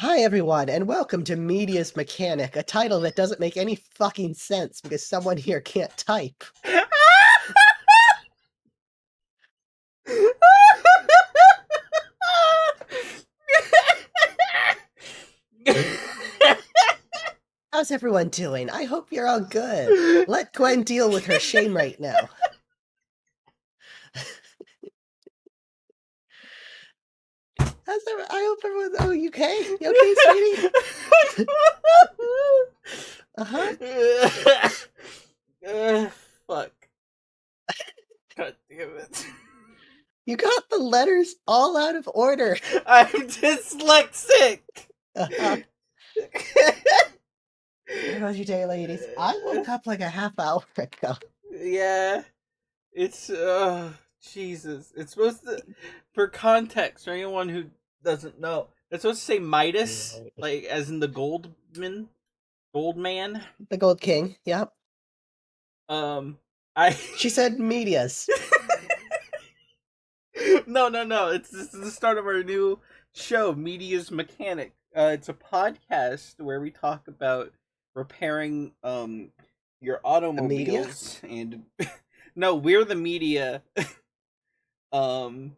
Hi, everyone, and welcome to Media's Mechanic, a title that doesn't make any fucking sense because someone here can't type. How's everyone doing? I hope you're all good. Let Gwen deal with her shame right now. How's? I hope everyone's. Oh, you okay? You okay, sweetie? uh huh. Uh, fuck. God damn it. You got the letters all out of order. I'm dyslexic. Uh-huh. How was your day, ladies? I woke up like a half hour ago. yeah. It's uh Jesus. It's supposed to for context for anyone who doesn't know. It's supposed to say Midas, like as in the Goldman Gold Man. The Gold King. Yep. Um I She said medias. no, no, no. It's this is the start of our new show, Media's Mechanic. Uh, it's a podcast where we talk about repairing um your automobiles and no, we're the media. um,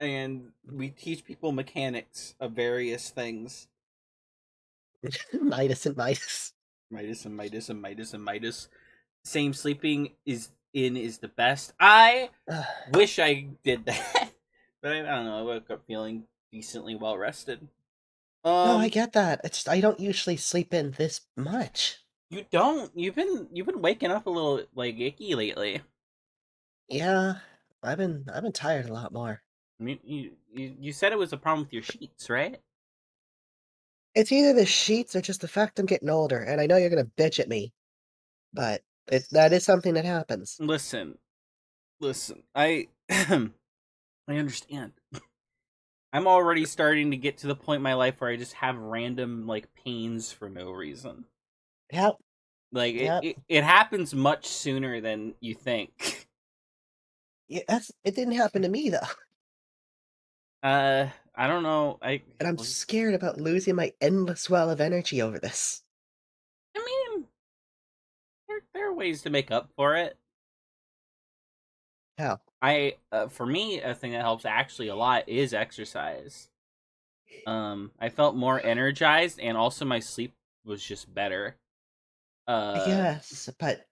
and we teach people mechanics of various things. Midas and Midas. Midas and Midas and Midas and Midas. Same sleeping is in is the best. I wish I did that, but I, I don't know. I woke up feeling decently well rested. Um, no, I get that. It's just, I don't usually sleep in this much. you don't. You've been you've been waking up a little like icky lately. Yeah, I've been I've been tired a lot more. You you, you said it was a problem with your sheets, right? It's either the sheets or just the fact I'm getting older, and I know you're gonna bitch at me, but it, that is something that happens. Listen, listen. I I understand. I'm already starting to get to the point in my life where I just have random like pains for no reason. Yep. Like Yep. it, it, it happens much sooner than you think. Yeah, that's it. Didn't happen to me though, Uh, I don't know. I and I'm scared about losing my endless well of energy over this. I mean, there there are ways to make up for it. How? I uh, for me a thing that helps actually a lot is exercise. Um, I felt more energized, and also my sleep was just better. Uh, yes, but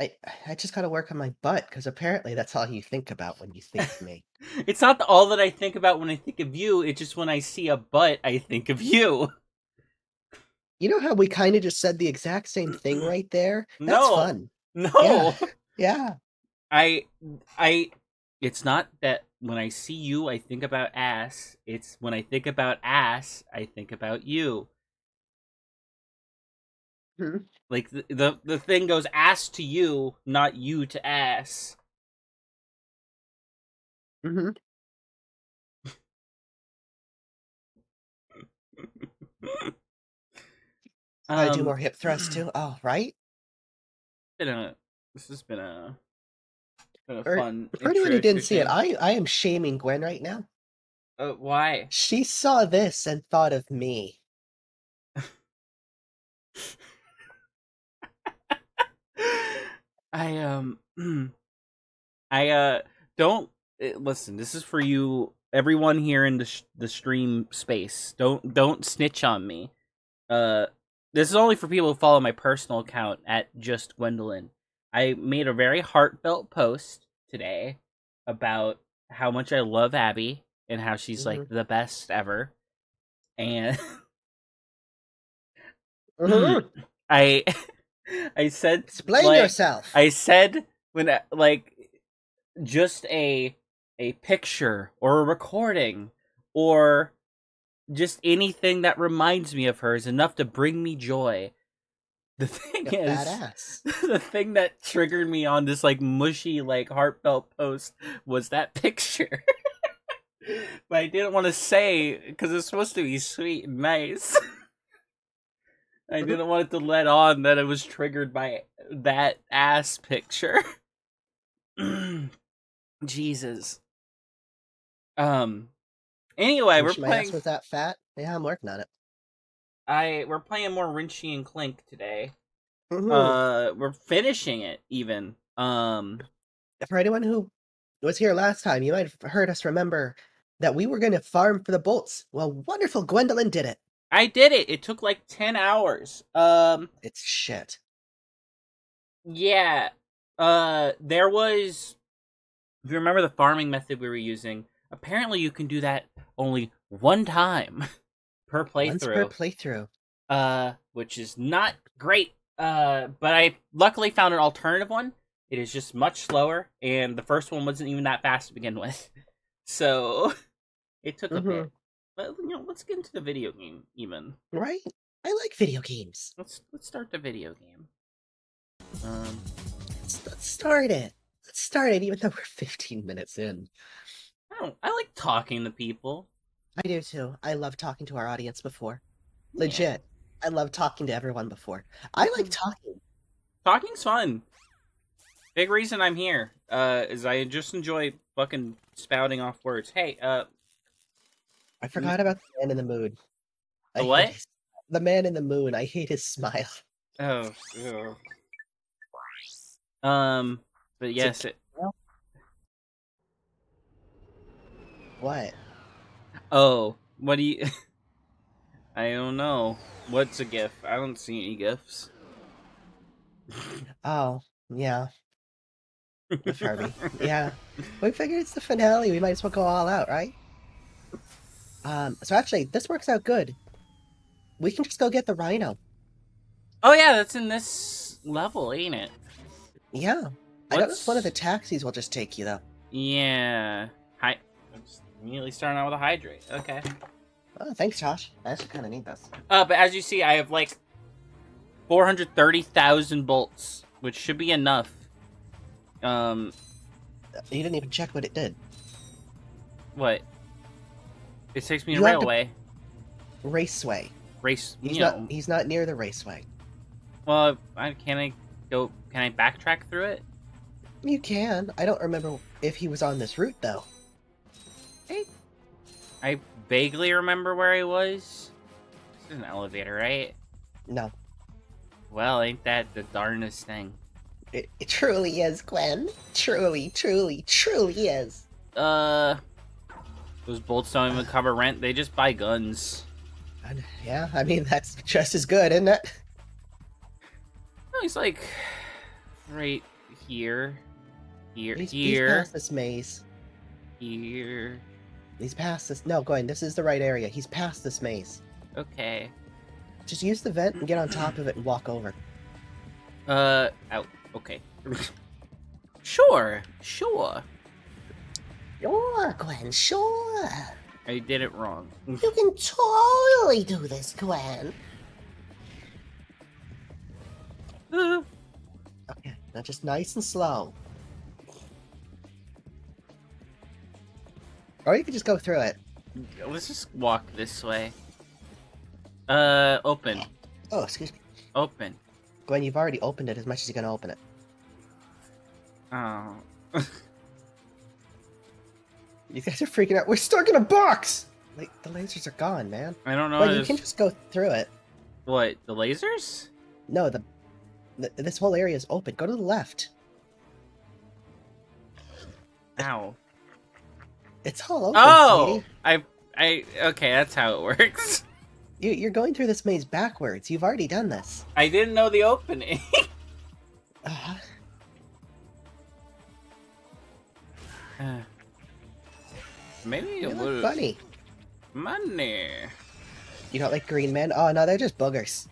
I I just gotta work on my butt because apparently that's all you think about when you think of me. it's not all that I think about when I think of you. It's just when I see a butt, I think of you. You know how we kind of just said the exact same thing right there? That's No. fun. No, Yeah. Yeah. I, I. It's not that when I see you, I think about ass. It's when I think about ass, I think about you. Hmm. Like the, the the thing goes ass to you, not you to ass. hmm I do Um, more hip thrusts too. Oh, right. Been a, this has been a been a For- fun. For anyone who didn't see it. I I am shaming Gwen right now. Uh, why? She saw this and thought of me. I um I uh don't eh, listen. This is for you, everyone here in the sh- the stream space. Don't don't snitch on me. Uh, this is only for people who follow my personal account at just Gwendolyn. I made a very heartfelt post today about how much I love Abby and how she's like the best ever, and Mhm. I I said Explain like, yourself. I said when uh, like just a a picture or a recording or just anything that reminds me of her is enough to bring me joy. The thing You're is badass. the thing that triggered me on this like mushy like heartfelt post was that picture. but I didn't want to say because it's supposed to be sweet and nice. I didn't want it to let on that it was triggered by that ass picture. Jesus. Um Anyway, we're Wish playing. was that fat. Yeah, I'm working on it. I we're playing more Rinchy and Clink today. Mhm. Uh, we're finishing it even. Um, For anyone who was here last time, you might have heard us remember that we were going to farm for the bolts. Well, wonderful Gwendolyn did it. I did it. It took like ten hours. Um, It's shit. yeah. Uh, there was. If you remember the farming method we were using, apparently you can do that only one time per playthrough. Once per playthrough. playthrough. uh, which is not great. Uh, but I luckily found an alternative one. It is just much slower, and the first one wasn't even that fast to begin with. So it took a bit. But you know, let's get into the video game. Even Right? I like video games. let's let's start the video game. Um, Let's, let's start it. Let's start it, even though we're 15 minutes in. I don't. I like talking to people. I do too. I love talking to our audience before. Yeah. Legit. I love talking to everyone before. I like Mhm. talking. Talking's fun. Big reason I'm here uh, is I just enjoy fucking spouting off words. Hey, uh, I forgot about the man in the moon. I The what? his- the man in the moon. I hate his smile. Oh. ugh. Um. But yes, it, What? oh, what do you? I don't know. What's a gif? I don't see any gifs. Oh, yeah. The Furby. yeah. We figured it's the finale. We might as well go all out, right? Um, so actually, this works out good. We can just go get the rhino. Oh yeah, that's in this level, ain't it? Yeah. I know What's- one of the taxis will just take you, though. Yeah. Hi. I'm just immediately starting out with a hydrate. Okay. Oh, thanks, Josh. I actually kind of need this. Uh, but as you see, I have like four hundred thirty thousand bolts, which should be enough. Um, You didn't even check what it did. what? It takes me to You to- railway Raceway. race. He's you not. know, He's not near the raceway. well, I, can I go? Can I backtrack through it? You can. I don't remember if he was on this route though. Hey. I vaguely remember where he was. This is an elevator, right? No, Well, ain't that the darnest thing? it, it truly is, Gwen. Truly, truly, truly is. Uh, those bolts don't even cover rent. They just buy guns. And, yeah, I mean that's just as good, isn't it? No, he's like right here, here, He's, he's here, past this maze. here. He's past this. No, Gwen, this is the right area. He's past this maze. Okay. Just use the vent and get on top of it and walk over. Uh, out. Okay. sure, sure. Sure, Gwen. Sure. I did it wrong. You can totally do this, Gwen. Okay, now just nice and slow. Or you could just go through it. Let's just walk this way. Uh, open, Oh, excuse me. open. Gwen, you've already opened it as much as you're gonna open it. Oh. You guys are freaking out. We're stuck in a box! Like, the lasers are gone, man. I don't know. How you can just go through it. What? The lasers? No, the, the this whole area is open. Go to the left. Ow. It's all open, Oh. I, I. Okay, that's how it works. You, you're going through this maze backwards. You've already done this. I didn't know the opening. Uh, Maybe you it look funny. Money. You don't like green men? Oh, no, they're just boogers.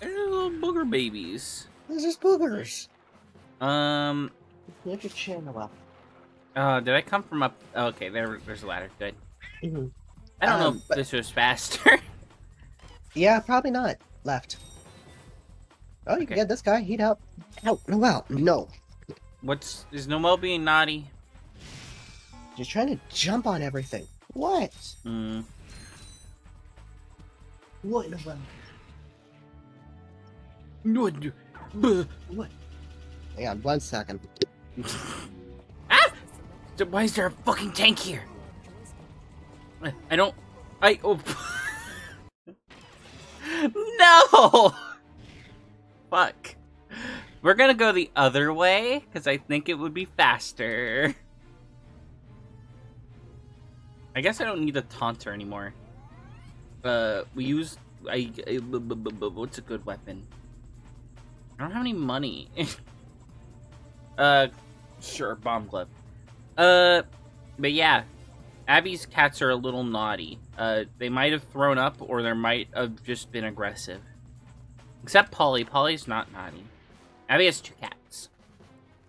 They're little booger babies. They're just boogers. Um. Lift your chin up. Uh, did I come from up? oh, okay, there. There's a ladder. Good. Mhm. I don't know Um, if but- this was faster. Yeah, probably not. Left. Oh, you can get this guy. He'd help. Out. Well, no. What's is Noelle being naughty? You're trying to jump on everything. What? Hmm. What in the world? No. Buh. What? Hang on one second. ah! So Why is there a fucking tank here? I don't. I. Oh. no! Fuck. We're gonna go the other way, because I think it would be faster. I guess I don't need a taunter anymore. Uh, we use. I. I what's a good weapon? I don't have any money. uh, sure, bomb glove. Uh, but yeah, Abby's cats are a little naughty. Uh, they might have thrown up, or they might have just been aggressive. Except Polly. Polly's not naughty. Abby has two cats.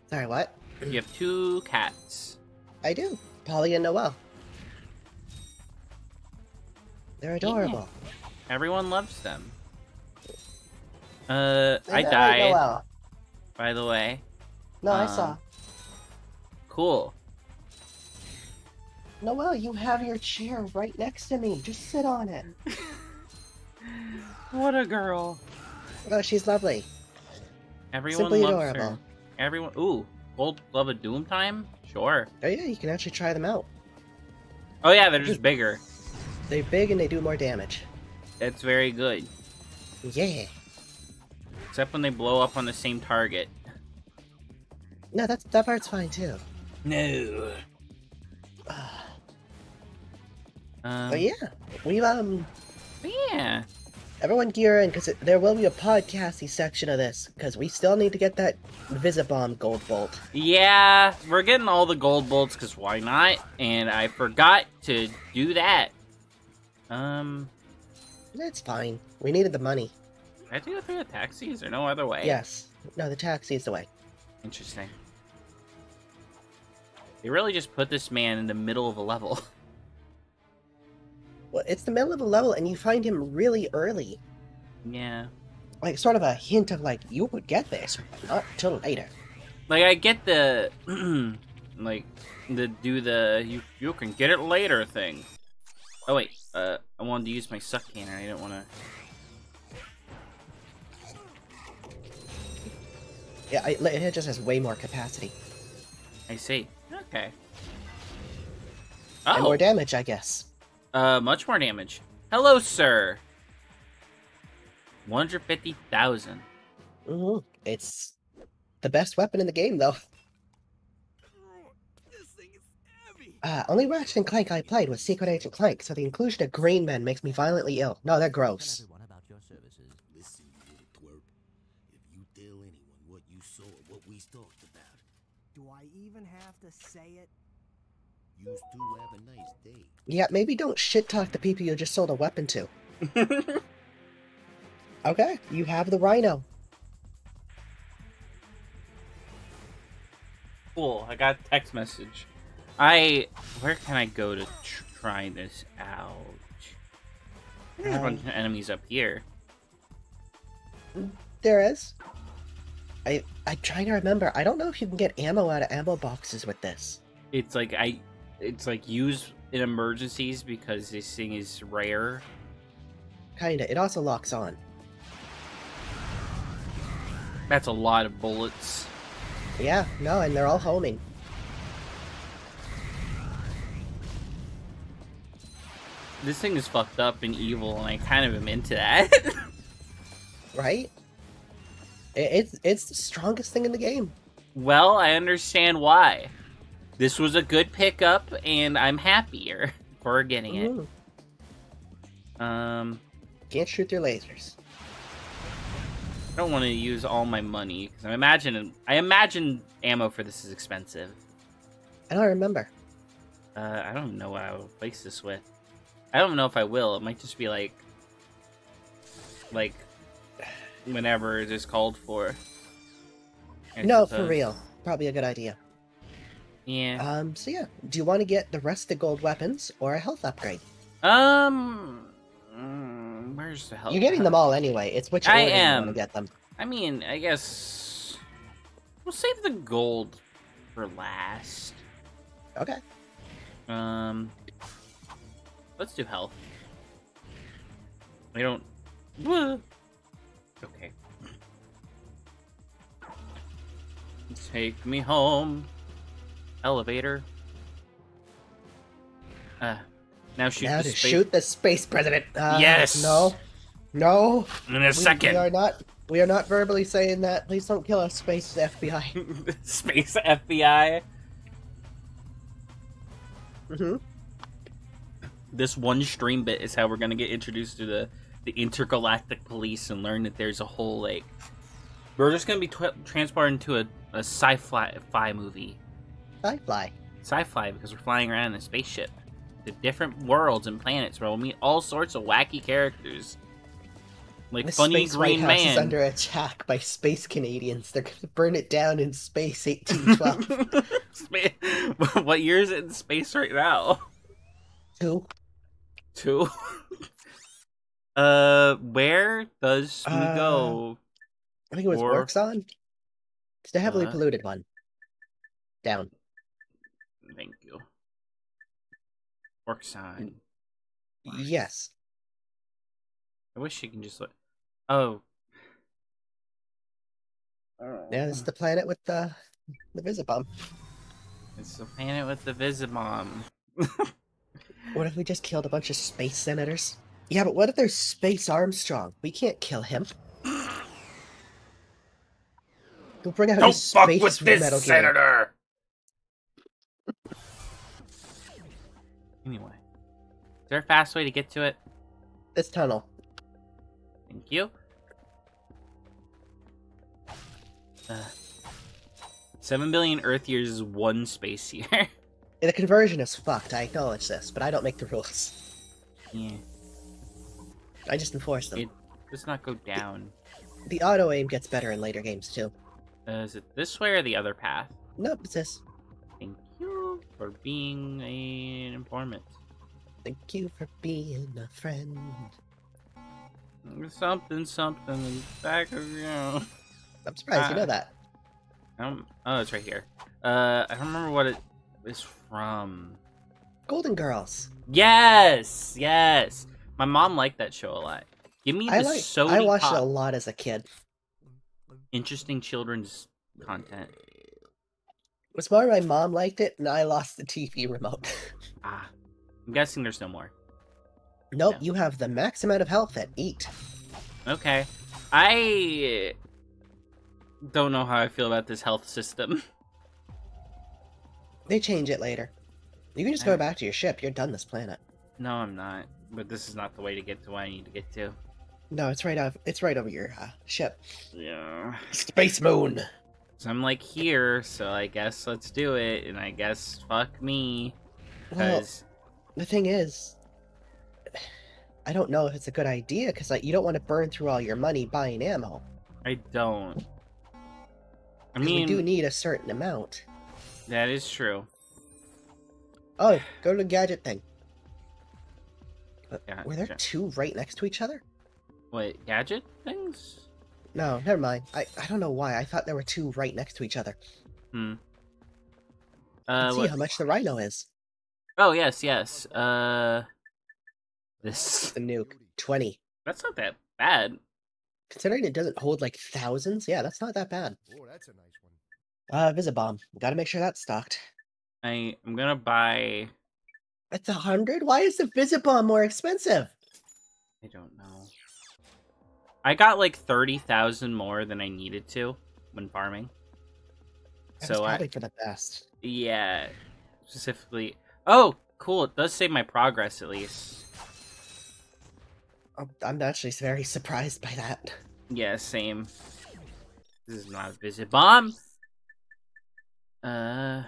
Sorry, what? You have two cats. I do. Polly and Noelle. They're adorable. Everyone loves them. Uh, I I like died, Noelle. by the way. No, I Um, saw. Cool. Noelle, you have your chair right next to me. Just sit on it. What a girl. Oh, she's lovely. Everyone Simply loves adorable. her. Everyone. Ooh, Gold Glove of Doom time? Sure. Oh yeah, you can actually try them out. Oh yeah, they're just bigger. They're big and they do more damage. That's very good. Yeah. Except when they blow up on the same target. No, that's that part's fine too. No. Um, but yeah, we've um yeah. everyone gear in because there will be a podcasty section of this because we still need to get that Visibomb gold bolt. Yeah, we're getting all the gold bolts because why not? And I forgot to do that. Um, That's fine. We needed the money. I have to go through the taxis or no other way? Yes. No, the taxi's the way. Interesting. They really just put this man in the middle of a level. Well, it's the middle of the level and you find him really early. yeah. Like sort of a hint of like you would get this, not till later. Like I get the like the do the you you can get it later thing. Oh wait, uh I wanted to use my suck cannon. I didn't want to. Yeah, I, it just has way more capacity I see. Okay. and Oh, more damage, I guess. uh, much more damage. Hello, sir. One hundred fifty thousand. hmm It's the best weapon in the game, though. This thing is heavy. Uh, only Ratchet and Clank I played was Secret Agent Clank, so the inclusion of green men makes me violently ill. No, they're gross. About your services. Listen, little twerp. If you tell anyone what you saw, what we talked about, Do I even have to say it? you two have a nice day. Yeah, maybe don't shit talk the people you just sold a weapon to. Okay, you have the Rhino. cool. I got a text message. I where can I go to try this out? There's a bunch of enemies up here. There is. I I'm trying to remember. I don't know if you can get ammo out of ammo boxes with this. It's like I, it's like use in emergencies because this thing is rare. Kinda. It also locks on. That's a lot of bullets. Yeah, no, and they're all homing. This thing is fucked up and evil, and I kind of am into that. Right? It, it's it's the strongest thing in the game. well, I understand why. This was a good pickup, and I'm happier for getting it. Mhm. Um, Can't shoot through lasers. I don't want to use all my money because I imagine I imagine ammo for this is expensive. I don't remember. Uh, I don't know what I will place this with. I don't know if I will. It might just be like, like, whenever it is called for. I no, for real. Probably a good idea. Yeah. Um, so yeah, do you want to get the rest of the gold weapons or a health upgrade? Um, mm, where's the hell? You're getting them all anyway. It's which I order you am. want to get them. I mean, I guess we'll save the gold for last. Okay. Um, let's do health. I don't. Okay. Take me home. Elevator. Uh, Now shoot now the to space shoot the space president. Uh, Yes! No. No. in a We- second. We are not. We are not verbally saying that. Please don't kill us, space FBI. space FBI. hmm This one stream bit is how we're gonna get introduced to the the intergalactic police and learn that there's a whole like. We're just gonna be tw- transported into a, a sci-fi fi movie. Sci-fi. Sci-fi because we're flying around in a spaceship to different worlds and planets where we'll meet all sorts of wacky characters. Like The funny space green White House is under attack by space Canadians. They're gonna burn it down in space 1812. Spa- what year is it in space right now? Two. Two. uh, where does we Uh, go? I think it was Or- Orxon. It's the heavily Uh, polluted one. Down. Thank you. Work sign. Yes. I wish you can just look. Oh. Yeah, this is the planet with the the Visibomb. It's the planet with the Visibomb. What if we just killed a bunch of space senators? Yeah, but what if there's Space Armstrong? We can't kill him. We'll bring out Don't his fuck space with this Metal Gear. senator. Anyway, is there a fast way to get to it? This tunnel. Thank you. Uh, Seven billion Earth years is one space year. The conversion is fucked. I acknowledge this, but I don't make the rules. yeah, I just enforce them. It- does not go down. The auto aim gets better in later games too. Uh, is it this way or the other path? Nope, it's this. Thank you for being an informant. Thank you for being a friend. Something, something in the back of you. I'm surprised you Ah. know that. Um, oh, it's right here. Uh, I don't remember what it is from. Golden Girls. Yes, yes. My mom liked that show a lot. Give me the I like. Sony I watched it a lot as a kid. interesting children's content. Was more my mom liked it, and I lost the TV remote. Ah, I'm guessing there's no more. nope, Yeah. you have the max amount of health at eat. Okay, I don't know how I feel about this health system. They change it later. You can just go back to your ship. You're done this planet. No, I'm not. But this is not the way to get to where I need to get to. No, it's right off. It's right over your uh, ship. Yeah. Space Moon. So I'm like here, so I guess let's do it, and I guess fuck me, Well, the thing is, I don't know if it's a good idea because like you don't want to burn through all your money buying ammo. I don't. I mean, we do need a certain amount. That is true. Oh, go to the gadget thing. Yeah, Were there sure. two right next to each other? Wait, gadget things? No, never mind. I, I don't know why. I thought there were two right next to each other. Hmm. Let's Uh, see what- how much the Rhino is. oh yes, yes. Uh, this The nuke. 20. that's not that bad. Considering it doesn't hold like thousands, yeah, that's not that bad. Oh, that's a nice Uh, Visibomb. Gotta make sure that's stocked. I I'm gonna buy. It's a hundred? Why is the Visibomb more expensive? I don't know. I got like thirty thousand more than I needed to when farming. That So was I probably for the best. yeah, specifically. Oh, cool! It does save my progress at least. Oh, I'm actually very surprised by that. Yeah, same. This is not a Visibomb. Uh.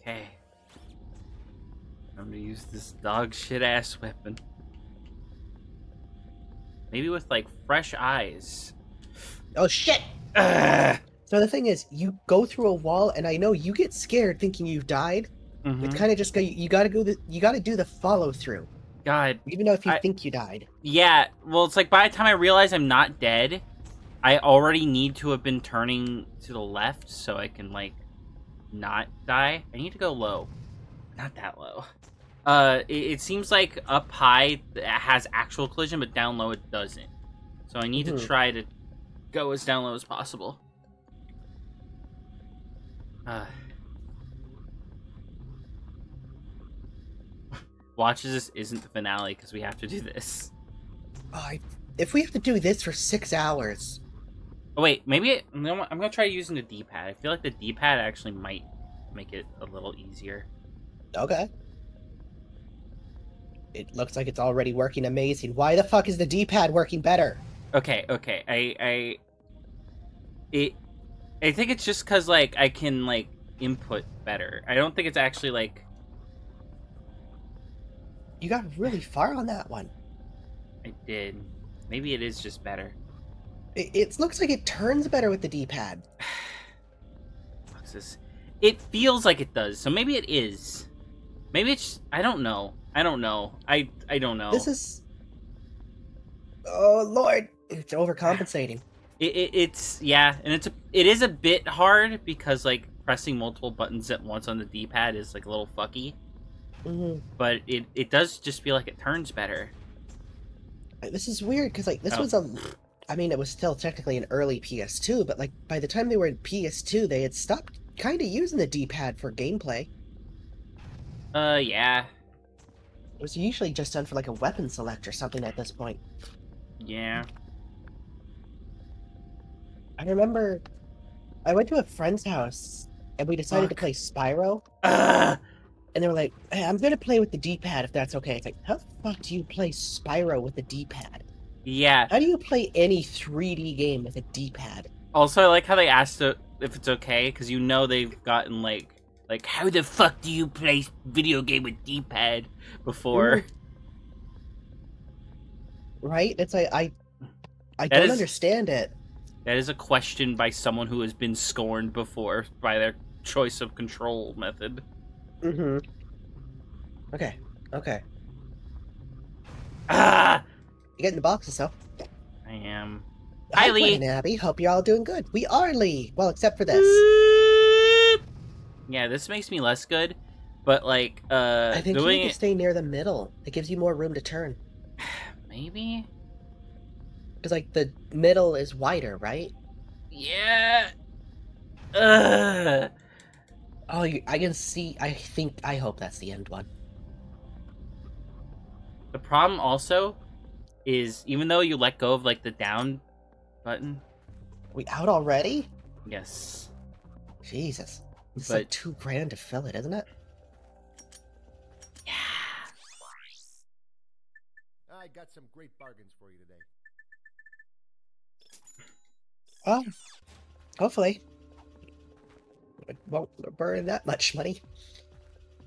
Okay. I'm gonna use this dog shit ass weapon. Maybe with like fresh eyes. Oh shit! Ugh. So the thing is, you go through a wall, and I know you get scared thinking you've died. Mhm. It's kind of just go. You gotta go. The, you gotta do the follow through, God, even though if you I- think you died. Yeah, well, it's like by the time I realize I'm not dead, I already need to have been turning to the left so I can like not die. I need to go low, not that low. Uh, it, it seems like up high it has actual collision, but down low it doesn't. So I need Mhm. to try to go as down low as possible. Uh, watch as this isn't the finale because we have to do this. Oh, I, if we have to do this for six hours, Oh wait, maybe it, I'm gonna I'm gonna try using the D-pad. I feel like the D-pad actually might make it a little easier. okay. It looks like it's already working amazing. Why the fuck is the D-pad working better? Okay, okay. I I it I think it's just cuz like I can like input better. I don't think it's actually like You got really far on that one. I did. Maybe it is just better. It, it looks like it turns better with the D-pad. What's this? It feels like it does. So maybe it is. Maybe it's I don't know. I don't know. I I don't know. This is. Oh lord, it's overcompensating. It, it, it's yeah, and it's a it is a bit hard because like pressing multiple buttons at once on the D-pad is like a little fucky, hmm but it it does just feel like it turns better. This is weird because like this Oh. was a. I mean, it was still technically an early PS2, but like by the time they were in PS2, they had stopped kind of using the D-pad for gameplay. Uh yeah, It was usually just done for like a weapon select or something at this point. yeah. I remember I went to a friend's house and we decided to play Spyro, and they were like, hey, "I'm gonna play with the D-pad if that's okay." It's like, how the fuck do you play Spyro with the D-pad? Yeah. How do you play any 3D game with a D-pad? Also, I like how they asked if it's okay because you know they've gotten like like how the fuck do you play video game with D-pad before? Right? It's like I, I That don't is- understand it. That is a question by someone who has been scorned before by their choice of control method. Mm-hmm. Okay. Okay. Ah, You get in the box and stuff. I am. Hi, Hi, Lee. And Abby. Hope you're all doing good. We are Lee. Well, except for this. Yeah, this makes me less good, but like uh I think you doing need to stay near the middle. It gives you more room to turn. maybe. Because like the middle is wider, right? Yeah. Ugh. Oh, you, I can see. I think. I hope that's the end one. The problem also is even though you let go of like the down button, We out already? yes. Jesus. It's But- like two grand to fill it, isn't it? Yeah. I got some great bargains for you today. Well, hopefully. It won't burn that much money.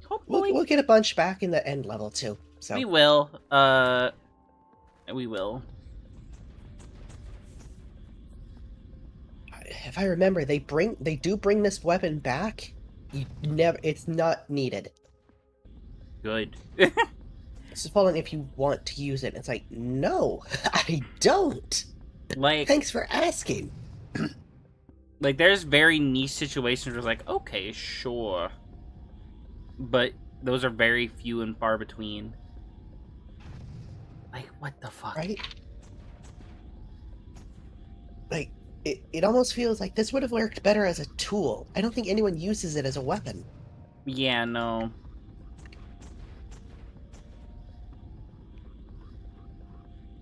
We'll, Hopefully we'll get a bunch back in the end level too. So we will. Uh we will. if I remember, they bring they do bring this weapon back. You never. It's not needed. Good. This is falling if you want to use it. It's like no, I don't. like Thanks for asking. like there's very niche situations where it's like, okay, sure. But those are very few and far between. Like what the fuck? right? Like, it, it almost feels like this would have worked better as a tool. I don't think anyone uses it as a weapon. Yeah, no.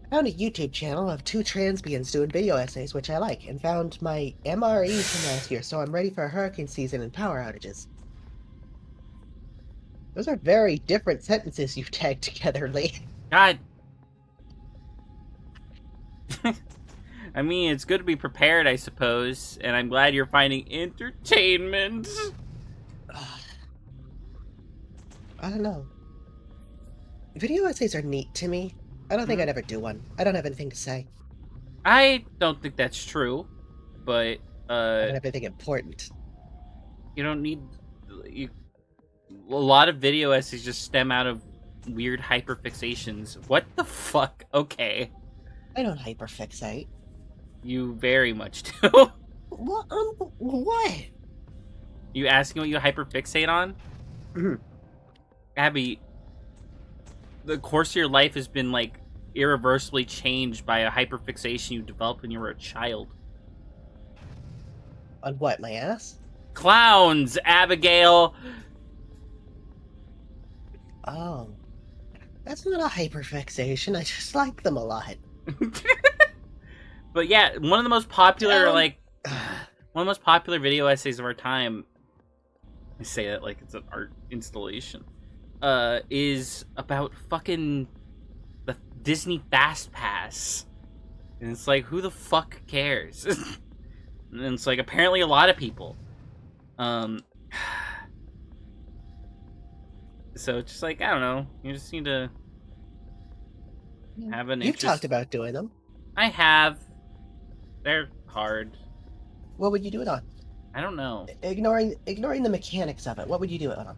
I found a YouTube channel of two transbians doing video essays, which I like, and found my MRE from last year, so I'm ready for hurricane season and power outages. Those are very different sentences you've tagged together, Lee. God. I mean, it's good to be prepared, I suppose, and I'm glad you're finding entertainment. I don't know. Video essays are neat to me. I don't think Mhm. I'd ever do one. I don't have anything to say. I don't think that's true, but I uh, don't have anything important. you don't need you. A lot of video essays just stem out of weird hyperfixations. What the fuck? Okay, I don't hyperfixate. you very much do. What? Um, what? you asking what you hyperfixate on? Mhm. Abby, the course of your life has been like irreversibly changed by a hyperfixation you developed when you were a child. On what? My ass? Clowns, Abigail. Oh. That's not a hyperfixation. I just like them a lot. but yeah, one of the most popular Um, like one of the most popular video essays of our time. I say that like it's an art installation. Uh, is about fucking the Disney Fast Pass, and it's like who the fuck cares? and it's like apparently a lot of people. Um. So it's just like I don't know. You just need to have an You've interest. talked about doing them. I have. They're hard. What would you do it on? I don't know. Ignoring ignoring the mechanics of it, what would you do it on?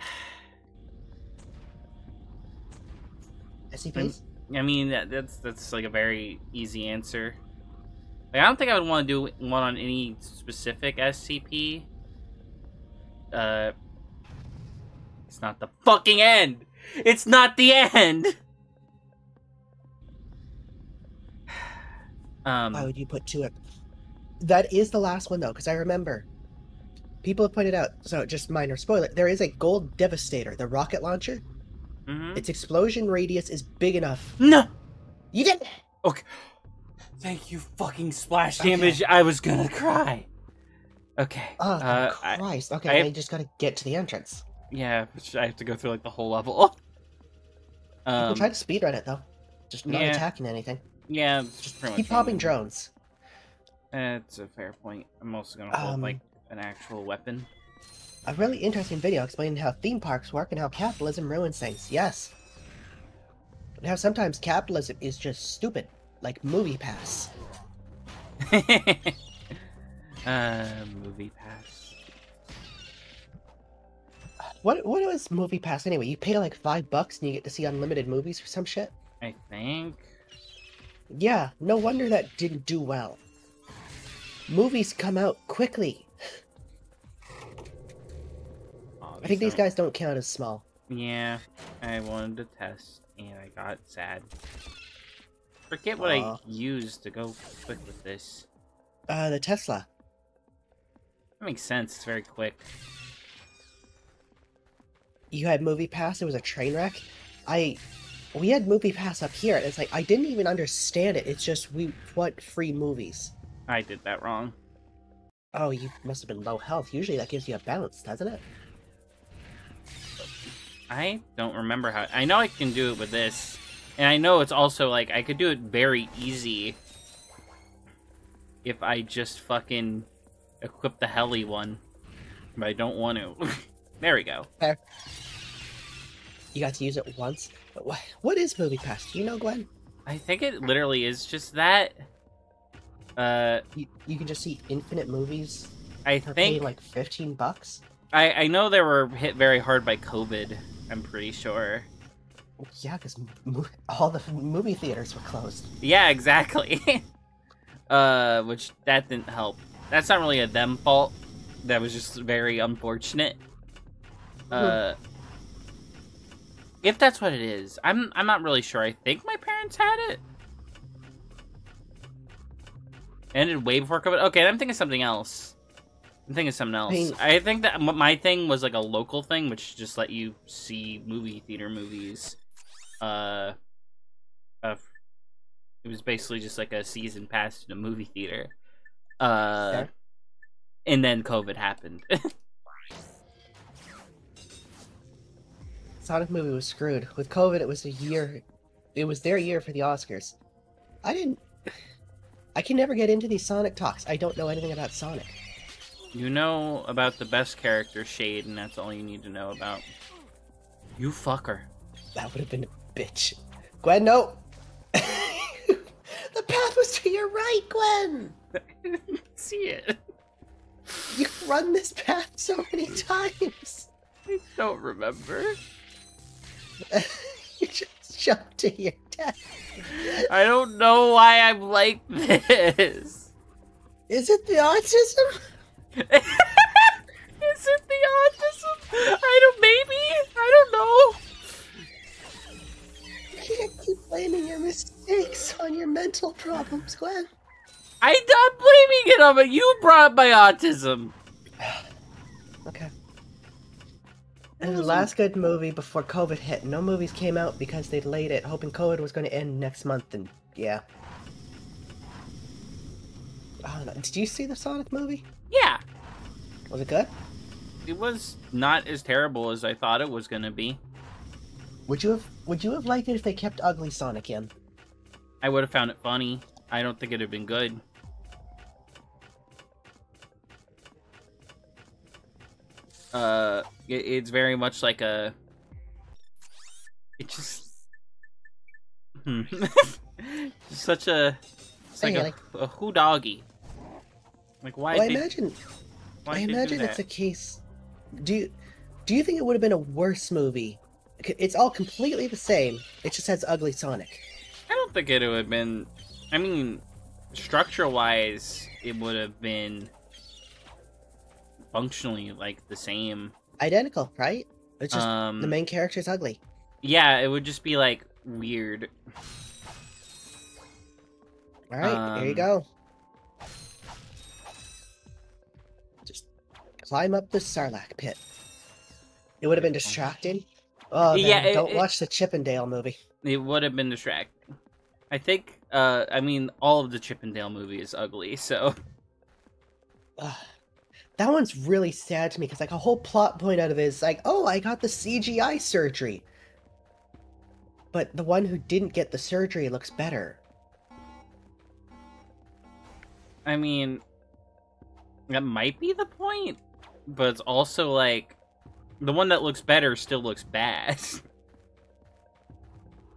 SCPs? I mean, that, that's that's like a very easy answer. Like, I don't think I would want to do one on any specific SCP. Uh, it's not the fucking end. It's not the end. Um, Why would you put two? That is the last one though, because I remember people have pointed out. So just minor spoiler: there is a gold devastator, the rocket launcher. mhm. Its explosion radius is big enough. no. You didn't. Okay. Thank you, fucking splash Okay. damage. I was gonna cry. Okay. Oh uh, I, Christ! okay, I- you just gotta get to the entrance. yeah, I have to go through like the whole level. People Um, try to speedrun it though, just not yeah. attacking anything. Yeah, just pretty Keep popping drones. That's a fair point. I'm also gonna hold Um, like an actual weapon. A really interesting video explaining how theme parks work and how capitalism ruins things. Yes. And how sometimes capitalism is just stupid, like Movie Pass. uh, movie pass. What what was Movie Pass anyway? You pay like five bucks and you get to see unlimited movies or some shit. I think. Yeah, no wonder that didn't do well. Movies come out quickly. Oh, I think these guys don't count as small. Yeah, I wanted to test and I got sad. Forget what I used to go quick with this. Uh, the Tesla. That makes sense. It's very quick. You had Movie Pass. It was a train wreck. I, we had Movie Pass up here, and it's like I didn't even understand it. It's just we want free movies. I did that wrong. Oh, you must have been low health. Usually that gives you a bounce, doesn't it? I don't remember how. I know I can do it with this, and I know it's also like I could do it very easy if I just fucking equip the heli one, but I don't want to. there we go. You got to use it once. What is Movie Pass? Do you know, Gwen? I think it literally is just that. Uh, You, you can just see infinite movies I think like fifteen bucks. I I know they were hit very hard by COVID. I'm pretty sure. Yeah, because all the movie theaters were closed. Yeah, exactly. uh, which that didn't help. That's not really a them fault. That was just very unfortunate. Uh, if that's what it is, I'm I'm not really sure. I think my parents had it. Ended way before COVID. Okay, I'm thinking something else. I'm thinking something else. I think that my thing was like a local thing, which just let you see movie theater movies. Uh, uh, it was basically just like a season pass to the movie theater. Uh, and then COVID happened. Sonic movie was screwed. With COVID, it was a year. It was their year for the Oscars. I didn't. I can never get into these Sonic talks. I don't know anything about Sonic. you know about the best character, Shade, and that's all you need to know about. You fucker. That would have been a bitch. Gwen, no. the path was to your right, Gwen. See it. You've run this path so many times. I don't remember. you just jumped to your death. I don't know why I'm like this. Is it the autism? Is it the autism? I don't. Maybe. I don't know. You can't keep blaming your mistakes on your mental problems, Gwen. I'm not blaming it on it. You brought up my autism. Okay. It was the last good movie before COVID hit. No movies came out because they delayed it, hoping COVID was going to end next month, and yeah. Don't. Did you see the Sonic movie? Yeah, Was it good? it was not as terrible as I thought it was gonna be. Would you have Would you have liked it if they kept Ugly Sonic in? I would have found it funny. I don't think it'd have been good. Uh, it, it's very much like a. It just. Hmm. Such a. It's like Hey, a, a who doggy. Like why? well, I imagine. why I did they do imagine it's a case. Do you Do you think it would have been a worse movie? It's all completely the same. It just has Ugly Sonic. I don't think it would have been. I mean, structure wise, it would have been functionally like the same. Identical, right? It's just um, the main character's ugly. yeah, it would just be like weird. All right, there you um, go. Just climb up the Sarlacc pit. It would have been distracting. Oh man, Yeah, it- don't it- watch the Chip 'n Dale movie. It would have been distracting. I think. Uh, I mean, all of the Chip 'n Dale movie is ugly, so Ugh. That one's really sad to me because like a whole plot point out of it is like, oh, I got the CGI surgery. But the one who didn't get the surgery looks better. I mean, that might be the point, but it's also like the one that looks better still looks bad.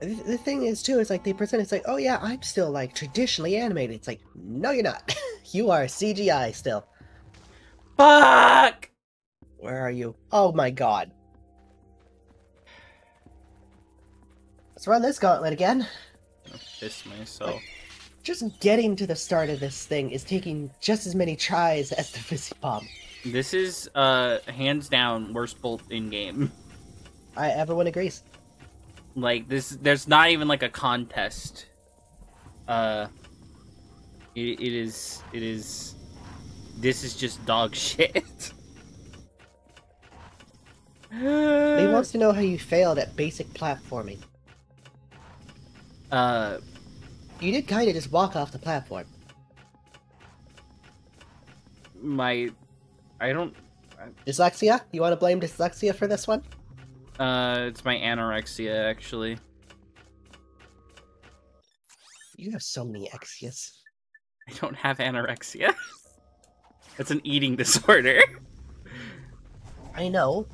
The thing is too, is like they present it's like, oh yeah, I'm still like traditionally animated. It's like, no, you're not. you are CGI still. Fuck! Where are you? Oh my god. Let's run this gauntlet again. I piss myself. Just getting to the start of this thing is taking just as many tries as the Visibomb. This is uh hands down worst bolt in game. I everyone agrees. Like this, there's not even like a contest. Uh, it, it is. It is. This is just dog shit. He wants to know how you failed at basic platforming. Uh, You did kind of just walk off the platform. my, I don't. Dyslexia? You want to blame dyslexia for this one? Uh, it's my anorexia actually. You have so many Exias. I don't have anorexia. It's an eating disorder. I know.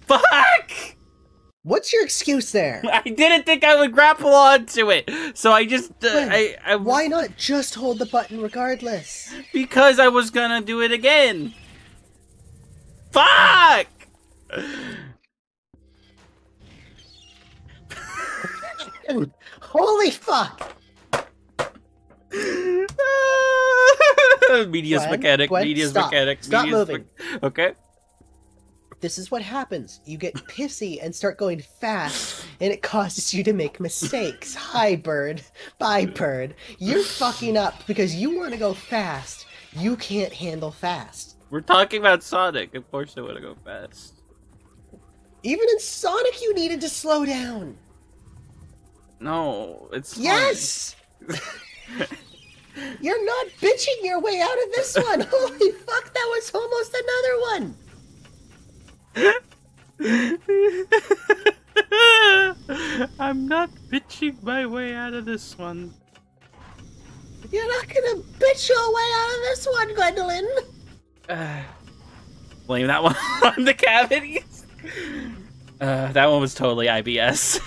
Fuck! What's your excuse there? I didn't think I would grapple onto it, so I just uh, I, I Why not just hold the button regardless? because I was gonna do it again. Fuck! Holy fuck! media's Gwen, mechanic. Gwen, media's stop. mechanic. Stop media's moving. me- okay. This is what happens. You get pissy and start going fast, and it causes you to make mistakes. Hi, bird. Bye, bird. You're fucking up because you want to go fast. You can't handle fast. We're talking about Sonic. Of course, I want to go fast. Even in Sonic, you needed to slow down. No, it's. Yes! You're not bitching your way out of this one. Holy fuck, that was almost another one. I'm not bitching my way out of this one. You're not gonna bitch your way out of this one, Gwendolyn. Uh, blame that one on the cavities. Uh, that one was totally IBS.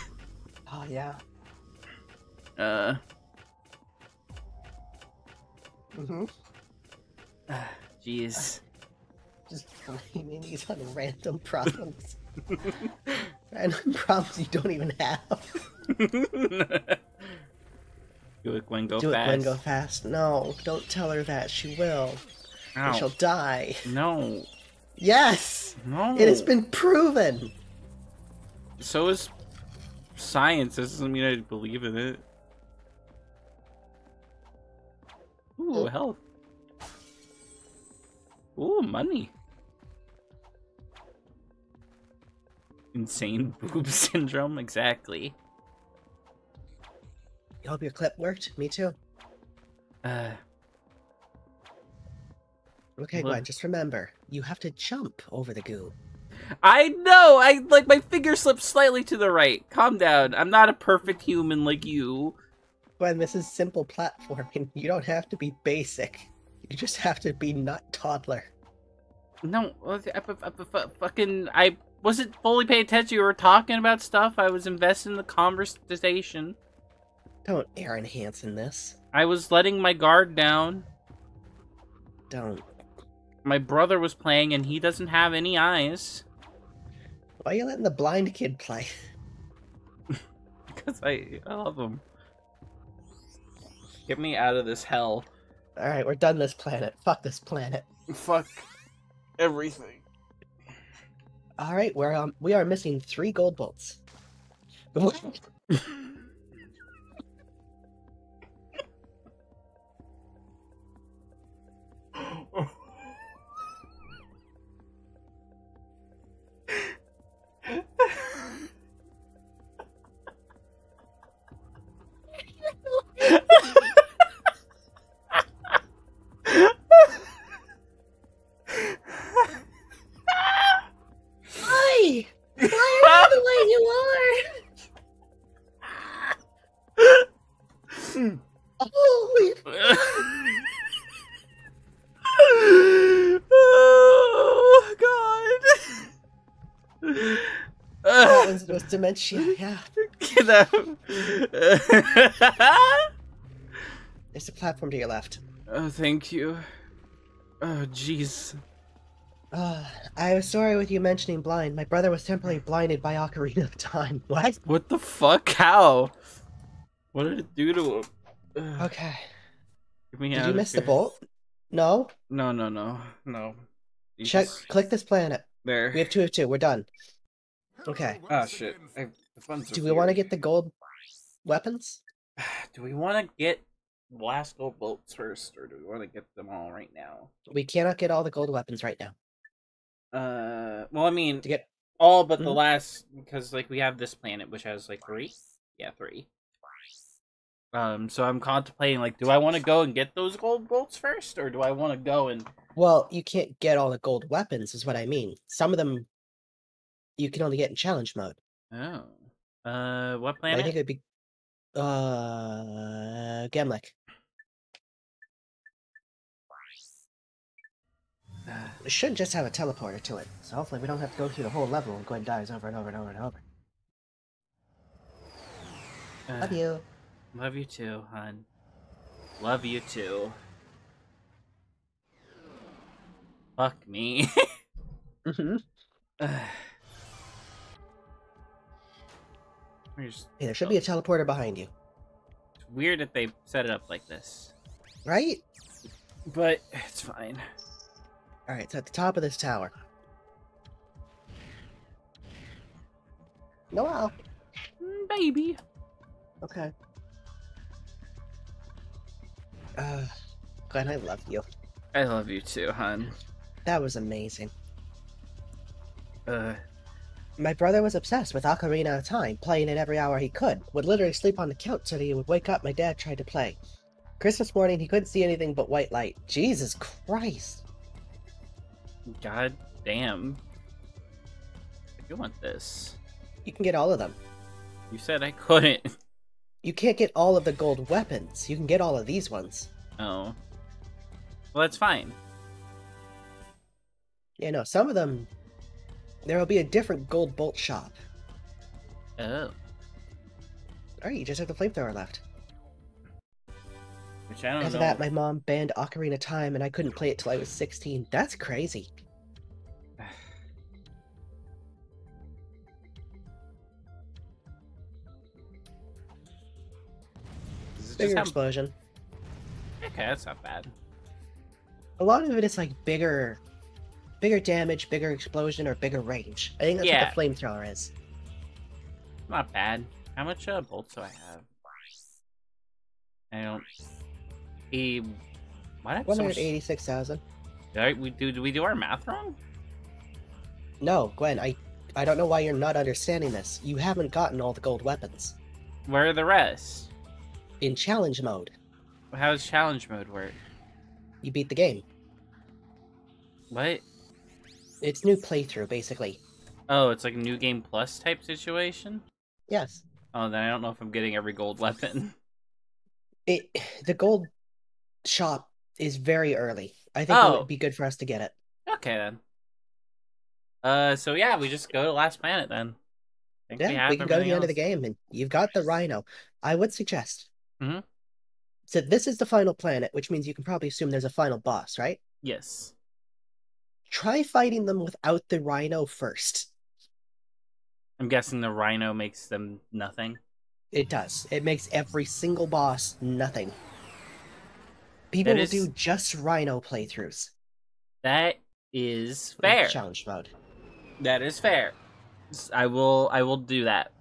Oh, yeah. Uh, Mm-hmm. jeez. Just blaming these on random problems. random problems you don't even have. Do it, Gwen. Go Do fast. it, Gwen, go fast. No, don't tell her that. She will. Ow. Or she'll die. No, Yes! no. It has been proven! So is science. This doesn't mean I believe in it. Ooh, Oh. health. Ooh, money. Insane boob syndrome, exactly. You hope your clip worked? Me too. Uh, Okay, Look. Gwen, just remember, you have to jump over the goo. I know. I like my finger slipped slightly to the right. Calm down. I'm not a perfect human like you. Gwen, this is simple platforming. You don't have to be basic. You just have to be not toddler. No, I, I, I, I- fucking. I wasn't fully paying attention. You were talking about stuff. I was invested in the conversation. Don't Aaron Hansen this. I was letting my guard down. Don't. My brother was playing, and he doesn't have any eyes Why are you letting the blind kid play? because I, I love him. Get me out of this hell. Alright, we're done this planet. Fuck this planet. Fuck everything. Alright, we're um we are missing three gold bolts. dementia. Yeah. Get out. There's a platform to your left. oh, thank you. Oh, jeez. Uh, I was sorry with you mentioning blind. My brother was temporarily blinded by Ocarina of Time. What? What the fuck? How? What did it do to him? Ugh, Okay. Did you miss the here. bolt? No? No, no, no, no. You Check. just- Click this planet. there. We have two of two. We're done. Okay. Ah, shit. I, the fun's Do we want to get the gold weapons? Do we want to get last gold bolts first, or do we want to get them all right now? We cannot get all the gold weapons right now. Uh, well, I mean, To get all but the Mhm. last because like we have this planet which has like three, yeah, three. Um, so I'm contemplating like, do I want to go and get those gold bolts first, or do I want to go and well, you can't get all the gold weapons, is what I mean. Some of them you can only get in challenge mode. oh, uh, what plan I think it'd be uh Gemlik. It should just have a teleporter to it, so hopefully we don't have to go through the whole level and Gwen dies over and over and over and over. Uh, Love you. Love you too, hon. Love you too. Fuck me. hmm Ugh. There's- Hey, there should be a teleporter behind you, It's weird that they set it up like this, right? but it's fine. All right, it's at the top of this tower. Noel. Mm, Baby. Okay. Uh, Glenn, I love you. I love you too, hon. That was amazing. Uh, My brother was obsessed with Ocarina of Time, playing it every hour he could. Would literally sleep on the couch so that he would wake up. My dad tried to play. Christmas morning, he couldn't see anything but white light. Jesus Christ! god damn. I do want this. You can get all of them. You said I couldn't. You can't get all of the gold weapons. You can get all of these ones. Oh. Well, that's fine. Yeah, no, some of them. There will be a different gold bolt shop. Oh. Alright, you just have the flamethrower left. Which I don't Because know. of that, my mom banned Ocarina Time and I couldn't play it till I was 16. That's crazy. Does just Bigger explosion. Okay, that's not bad. A lot of it is like bigger, bigger damage, bigger explosion, or bigger range. I think that's Yeah. what the flamethrower is. Not bad. How much uh, bolts do I have? I don't. E. What? One hundred eighty-six thousand. I- we do? Did we do our math wrong? No, Gwen, I I don't know why you're not understanding this. You haven't gotten all the gold weapons. Where are the rest? In challenge mode, How does challenge mode work? you beat the game. What? It's new playthrough, basically. Oh, it's like a new game plus type situation. Yes. Oh, then I don't know if I'm getting every gold weapon. It the gold shop is very early. I think it Oh. would be good for us to get it. okay then. Uh, so yeah, we just go to last planet then. Think Yeah, have we can go to the end of the game, and you've got the rhino. I would suggest. Mhm. So this is the final planet, which means you can probably assume there's a final boss, right? Yes. Try fighting them without the rhino first. I'm guessing the rhino makes them nothing. It does. It makes every single boss nothing. People That will do just rhino playthroughs. That is fair. Challenge mode. That is fair. I will. I will do that.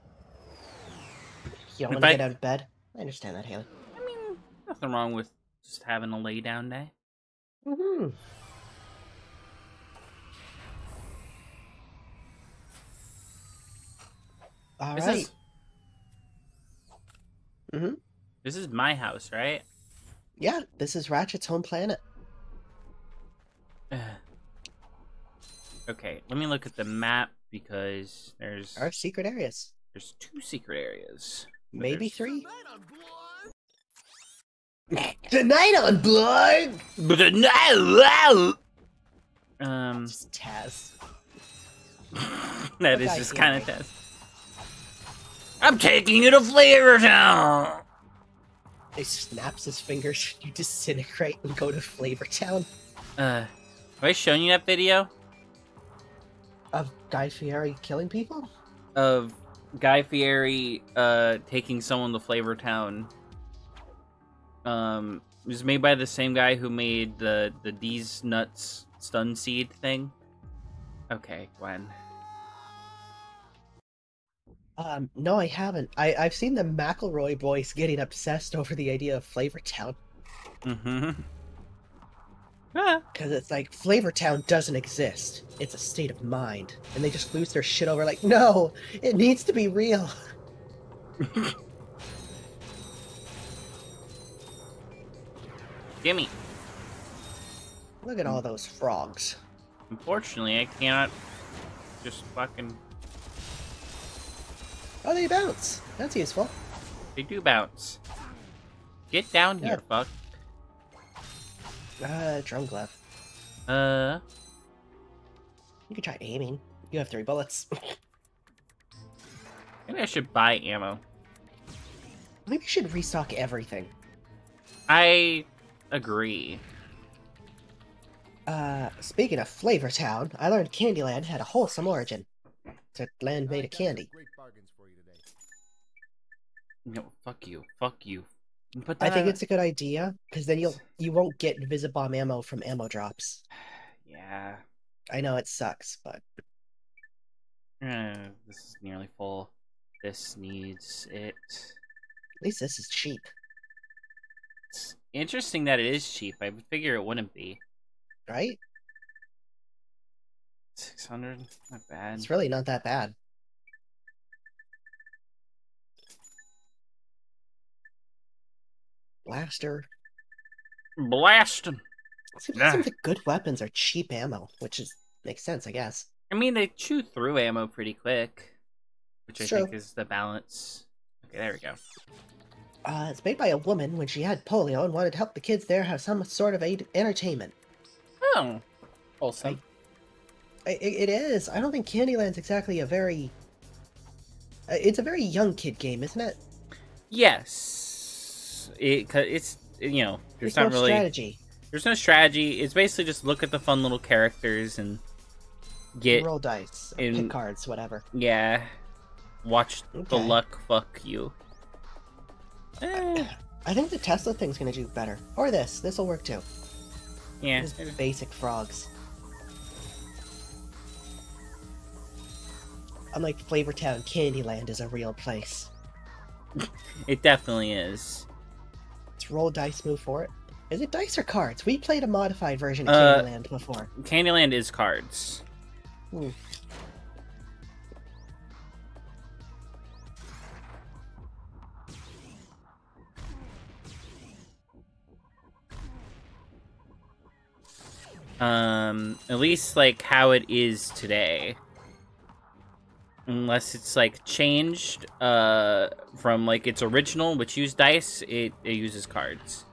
You don't want to I- get out of bed? I understand that, Haley. I mean, nothing wrong with just having a lay down day. Mm-hmm. All This right. is. Mhm. This is my house, right? Yeah, this is Ratchet's home planet. okay, let me look at the map because there's Our secret areas. there's two secret areas. Maybe there's- three? Tonight on Blood! But no, um, Just Taz. that is Okay, just kind of dead. I'm taking you to Flavor Town. He snaps his fingers, you disintegrate and go to Flavor Town Uh, have I shown you that video of Guy Fieri killing people? of Guy Fieri uh taking someone to Flavor Town? Um, it was made by the same guy who made the the D's nuts stun seed thing. Okay, Gwen. Um, no, I haven't. I, I've seen the McElroy boys getting obsessed over the idea of Flavor Town. Mm-hmm. Because it's like, Flavor Town doesn't exist. It's a state of mind. And they just lose their shit over, like, no, it needs to be real. gimme. Look at all those frogs. Unfortunately, I cannot just fucking. Oh, they bounce. That's useful. They do bounce. Get down here, fuck. Uh, drum glove. Uh, You could try aiming. You have three bullets. maybe I should buy ammo. Maybe you should restock everything. I agree. Uh, speaking of Flavor Town, I learned Candyland had a wholesome origin. It's a land made of candy. No, fuck you, fuck you. But I think it's a good idea because then you'll you won't get Invisibomb ammo from ammo drops. yeah. I know it sucks, but Uh, this is nearly full. This needs it. at least this is cheap. It's interesting that it is cheap. I figure it wouldn't be. Right? Six hundred, not bad. It's really not that bad. Blaster. Blast 'em. Seems like some of the good weapons are cheap ammo, which is makes sense, I guess. I mean, they chew through ammo pretty quick, which I It's true. think is the balance. Okay, there we go. Uh, it's made by a woman when she had polio and wanted to help the kids there have some sort of aid- entertainment. Oh, wholesome. I, it, it is. I don't think Candyland's exactly a very. Uh, it's a very young kid game, isn't it? Yes, it 'cause it's you know there's There's not no really strategy. there's no strategy. It's basically just look at the fun little characters and get Roll dice, in- pick cards, whatever. yeah, watch the luck fuck you. Eh, I think the Tesla thing's gonna do better. Or this. This will work too. yeah, Just basic frogs. Unlike Flavortown, Candyland is a real place. it definitely is. Let's roll dice, move for it. Is it dice or cards? We played a modified version of uh, Candyland before. Candyland is cards. Hmm. Um, at least like how it is today. Unless it's like changed uh from like its original, which used dice, it, it uses cards.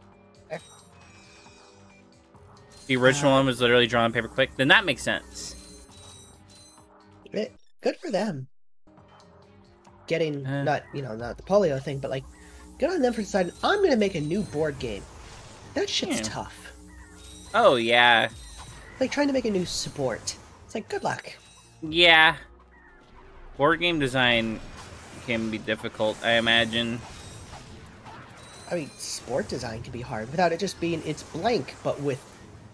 The original Uh, one was literally drawn on paper quick, then that makes sense. It, good for them. Getting Uh. not you know not the polio thing, but like good on them for deciding I'm gonna make a new board game. That shit's Yeah. tough. Oh yeah. Like trying to make a new sport. It's like good luck. Yeah. Board game design can be difficult, I imagine. I mean, sport design can be hard without it just being it's blank, but with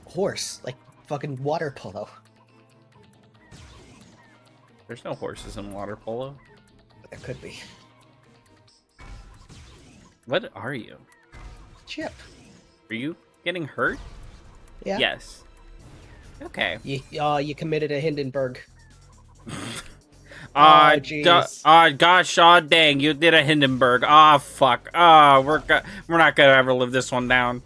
horse, like fucking water polo. There's no horses in water polo. There could be. What are you? Chip. Are you getting hurt? Yeah. Yes. Okay. You, uh, you committed a Hindenburg. Ah, Oh, ah, gosh, ah, dang, you did a Hindenburg. Ah, fuck. Ah, we're we're not gonna ever live this one down.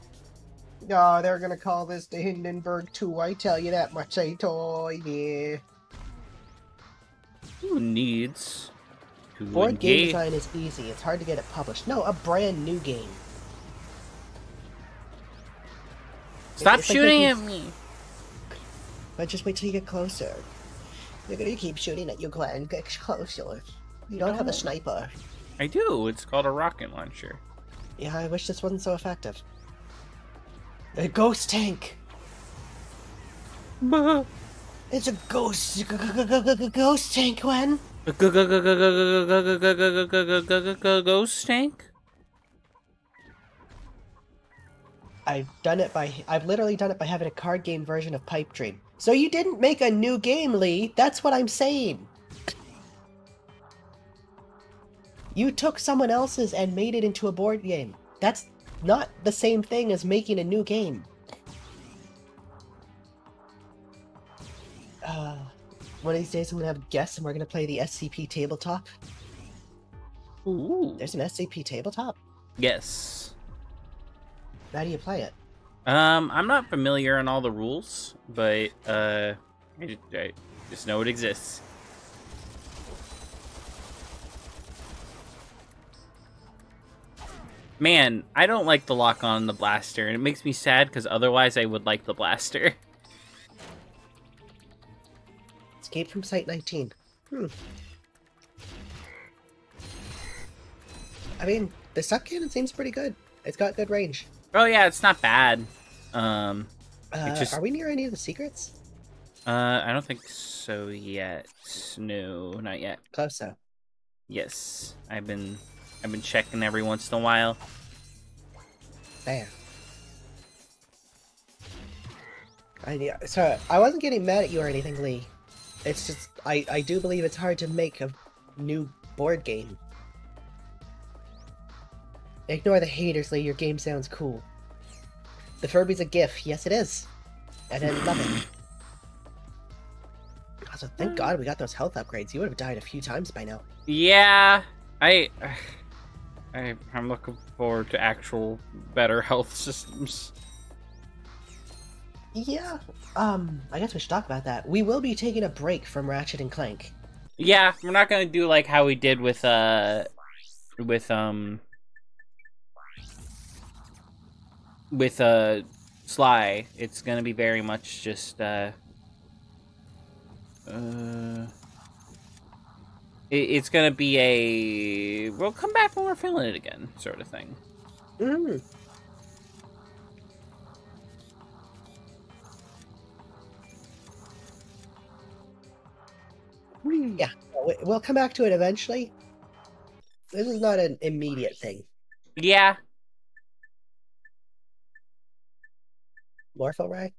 Oh, they're gonna call this the Hindenburg 2, I tell you that much, I told you. Who needs to Board game design is easy, it's hard to get it published. No, a brand new game. Stop it's like shooting making- at me. But just wait till you get closer. They're gonna keep shooting at you, Glenn. Get closer. You don't have a sniper. I do. It's called a rocket launcher. Yeah, I wish this wasn't so effective. A ghost tank! It's a ghost ghost tank, Gwen! Ghost tank. I've done it by I've literally done it by having a card game version of Pipe Dream. So you didn't make a new game, Lee. That's what I'm saying. You took someone else's and made it into a board game. That's not the same thing as making a new game. Uh, one of these days I'm gonna have guests and we're gonna play the SCP tabletop. Ooh. There's an SCP tabletop. Yes. How do you play it? Um, I'm not familiar on all the rules, but uh, I, I just know it exists. Man, I don't like the lock on the blaster, and it makes me sad because otherwise I would like the blaster. Escape from Site 19. Hmm. I mean, the suck cannon seems pretty good. It's got good range. Oh yeah, it's not bad. Um, Uh, just- Are we near any of the secrets? uh, I don't think so yet. No, not yet. Close though. Yes, I've been, I've been checking every once in a while. There. I, so I wasn't getting mad at you or anything, Lee. It's just I I do believe it's hard to make a new board game. Ignore the haters, Lee. Your game sounds cool. The Furby's a gif. Yes, it is. And I love it. Also, thank God we got those health upgrades. You would have died a few times by now. Yeah, I, I, I'm looking forward to actual better health systems. Yeah. Um, I guess we should talk about that. We will be taking a break from Ratchet and Clank. Yeah, we're not gonna do like how we did with uh, with um, with uh, Sly. It's gonna be very much just uh, uh. it- It's gonna be a we'll come back when we're feeling it again, sort of thing. Mm. Yeah, we- we'll come back to it eventually. This is not an immediate thing. Yeah, Morph-o-Ray?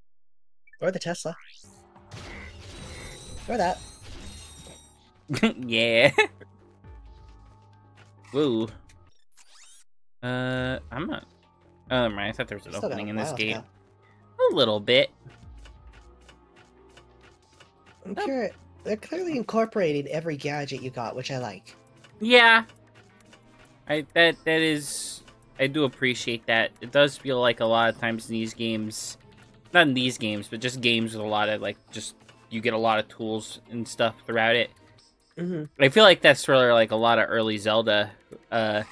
Or the Tesla. Or that. yeah. Woo. Uh, I'm not. Oh, never mind. I thought there was an Still opening in this gate. A little bit. I'm Oh. They're clearly incorporating every gadget you got, which I like. Yeah. I that that is. I do appreciate that. It does feel like a lot of times in these games, not in these games, but just games with a lot of like just you get a lot of tools and stuff throughout it. hmm I feel like that's sort of like a lot of early Zelda. Uh,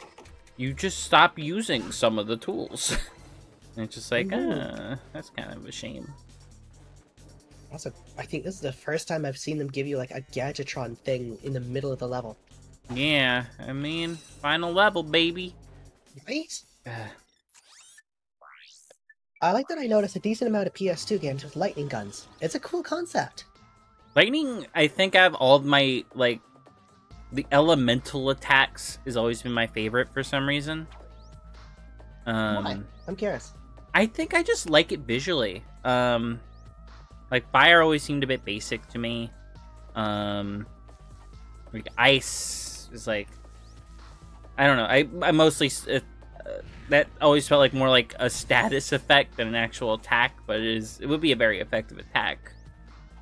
you just stop using some of the tools. and it's just like, Mhm. uh, that's kind of a shame. Also, I think this is the first time I've seen them give you like a Gadgetron thing in the middle of the level. Yeah, I mean, final level, baby. Right? Ugh. I like that I noticed a decent amount of PS2 games with lightning guns. It's a cool concept. Lightning, I think I have all of my like the elemental attacks has always been my favorite for some reason. Um, Why? I'm curious. I think I just like it visually. Um, like fire always seemed a bit basic to me. Um, like ice is like, I don't know. I I mostly uh, that always felt like more like a status effect than an actual attack, but it is it would be a very effective attack.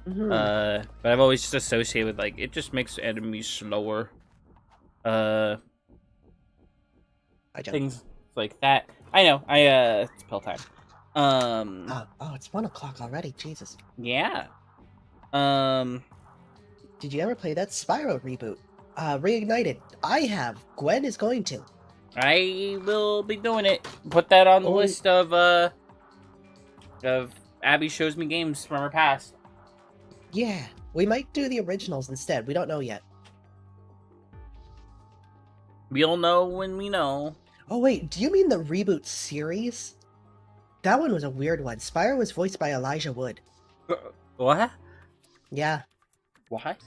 Mhm. Uh, but I've always just associated with like it just makes enemies slower. Uh, I jump. things like that. I know. I uh, it's pill time. Um, Oh, oh, it's one o'clock already. Jesus. yeah. Um, Did you ever play that Spyro reboot? Uh, reignited. I have. Gwen is going to. I will be doing it. Put that on the Oh. list of uh, of Abby shows me games from her past. Yeah, we might do the originals instead. We don't know yet. We'll know when we know. Oh wait, do you mean the reboot series? That one was a weird one. Spyro was voiced by Elijah Wood. What? Yeah, What?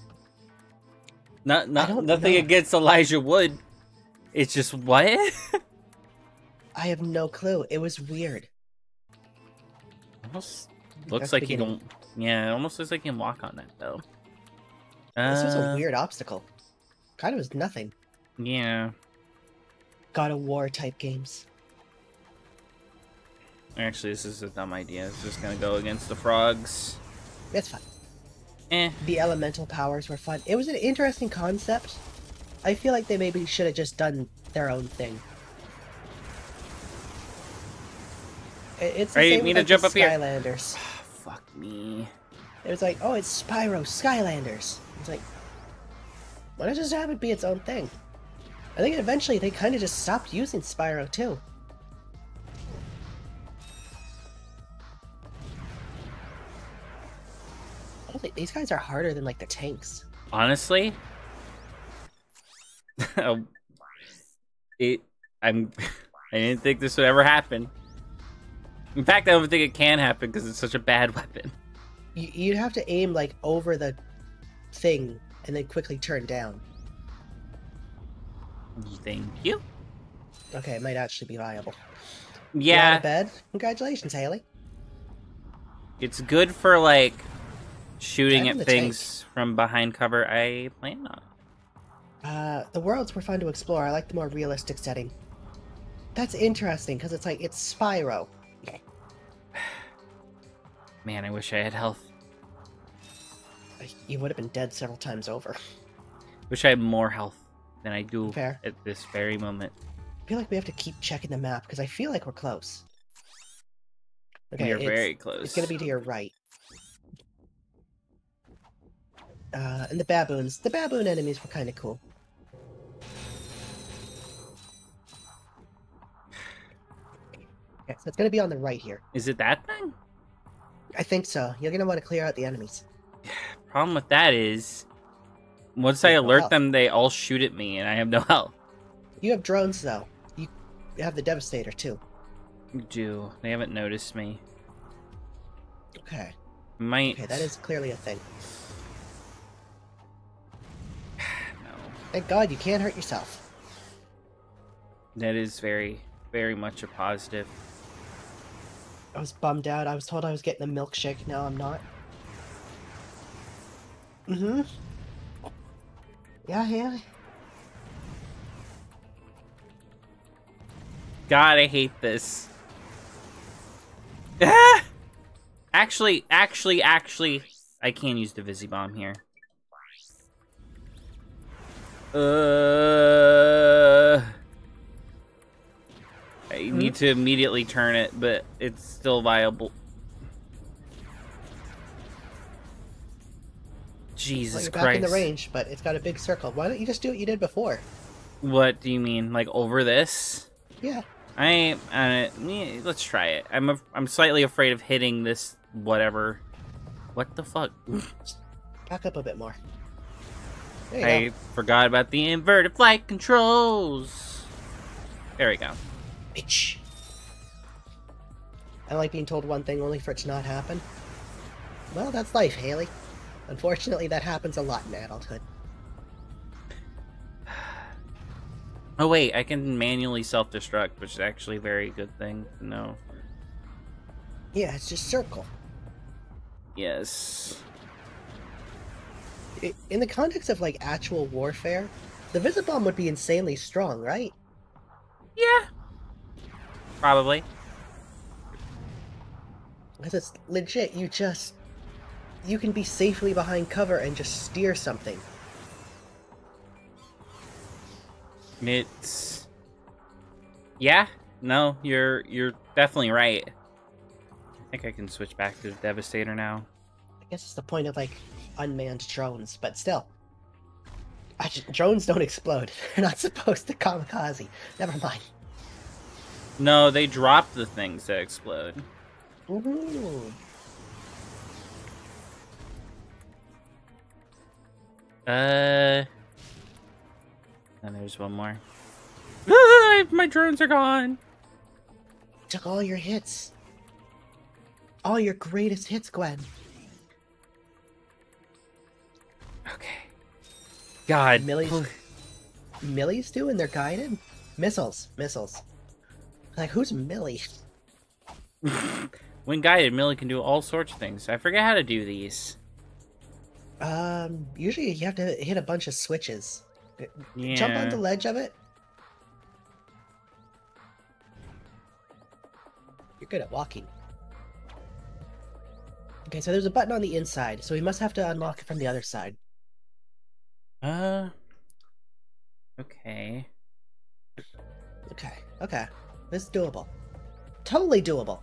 Not, not nothing know. against Elijah Wood. It's just what? I have no clue. It was weird. almost looks That's like he beginning. can. Yeah, it almost looks like he can walk on that though. This was a Uh, weird obstacle. Kind of was nothing. Yeah, God of War type games. actually, this is a dumb idea. It's just gonna go against the frogs. That's fun. Eh. The elemental powers were fun. It was an interesting concept. I feel like they maybe should have just done their own thing. It's the Ready same me with, like, jump up here? Skylanders. Ah, fuck me. It was like, oh, it's Spyro Skylanders. It's like, why not just have it be its own thing? I think eventually they kind of just stopped using Spyro too. Holy, these guys are harder than like the tanks. Honestly, it. I'm. I didn't think this would ever happen. In fact, I don't think it can happen because it's such a bad weapon. You, you'd have to aim like over the thing and then quickly turn down. Thank you. Okay, it might actually be viable. Yeah, bed? Congratulations, Haley. it's good for like shooting at things from behind cover. I plan on. Uh, the worlds were fun to explore. I like the more realistic setting. That's interesting because it's like it's Spyro. Man, I wish I had health. Like, You would have been dead several times over. Wish I had more health than I do Fair. at this very moment. I feel like we have to keep checking the map because I feel like we're close. Okay, we are very close. it's gonna be to your right. Uh, and the baboons. The baboon enemies were kind of cool. Okay, so it's gonna be on the right here. Is it that thing? I think so. You're gonna want to clear out the enemies. Problem with that is, once I no alert health. them, they all shoot at me, and I have no health. You have drones though. You have the Devastator too. You do. They haven't noticed me. Okay. Might. Okay, that is clearly a thing. No. Thank God you can't hurt yourself. That is very, very much a positive. I was bummed out. I was told I was getting a milkshake. Now I'm not. Mm-hmm. Yeah, yeah. God, I hate this. Ah! Actually, actually, actually, I can use the Visibomb here. Uh, I -hmm. need to immediately turn it, but it's still viable. Jesus well, you're Christ! Back in the range, but it's got a big circle. Why don't you just do what you did before? What do you mean, like over this? Yeah. I ain't. I, let's try it. I'm. A, I'm slightly afraid of hitting this. Whatever. What the fuck? Back up a bit more. I go. forgot about the inverted flight controls. There we go. Bitch. I like being told one thing only for it to not happen. Well, that's life, Haley. Unfortunately, that happens a lot in adulthood. Oh wait, I can manually self-destruct, which is actually a very good thing to know. Yeah, it's just circle. Yes. In the context of like actual warfare, the Visibomb would be insanely strong, right? Yeah. Probably. Because it's legit. You just you can be safely behind cover and just steer something. It's Yeah, no, you're you're definitely right. I think I can switch back to Devastator now. I guess it's the point of like unmanned drones, but still. I just, drones don't explode. They're not supposed to kamikaze. Never mind. No, they drop the things that explode. Ooh. Uh and there's one more. Ah, my drones are gone. Took all your hits. All your greatest hits, Gwen. Okay. God. Millie's, pl- Millie's doing their guided missiles. Missiles. Like who's Millie? when guided, Millie can do all sorts of things. I forget how to do these. Um, usually you have to hit a bunch of switches. Yeah. Jump on the ledge of it. You're good at walking. Okay, so there's a button on the inside, so we must have to unlock it from the other side. Uh. Okay. Okay, okay. This is doable. Totally doable.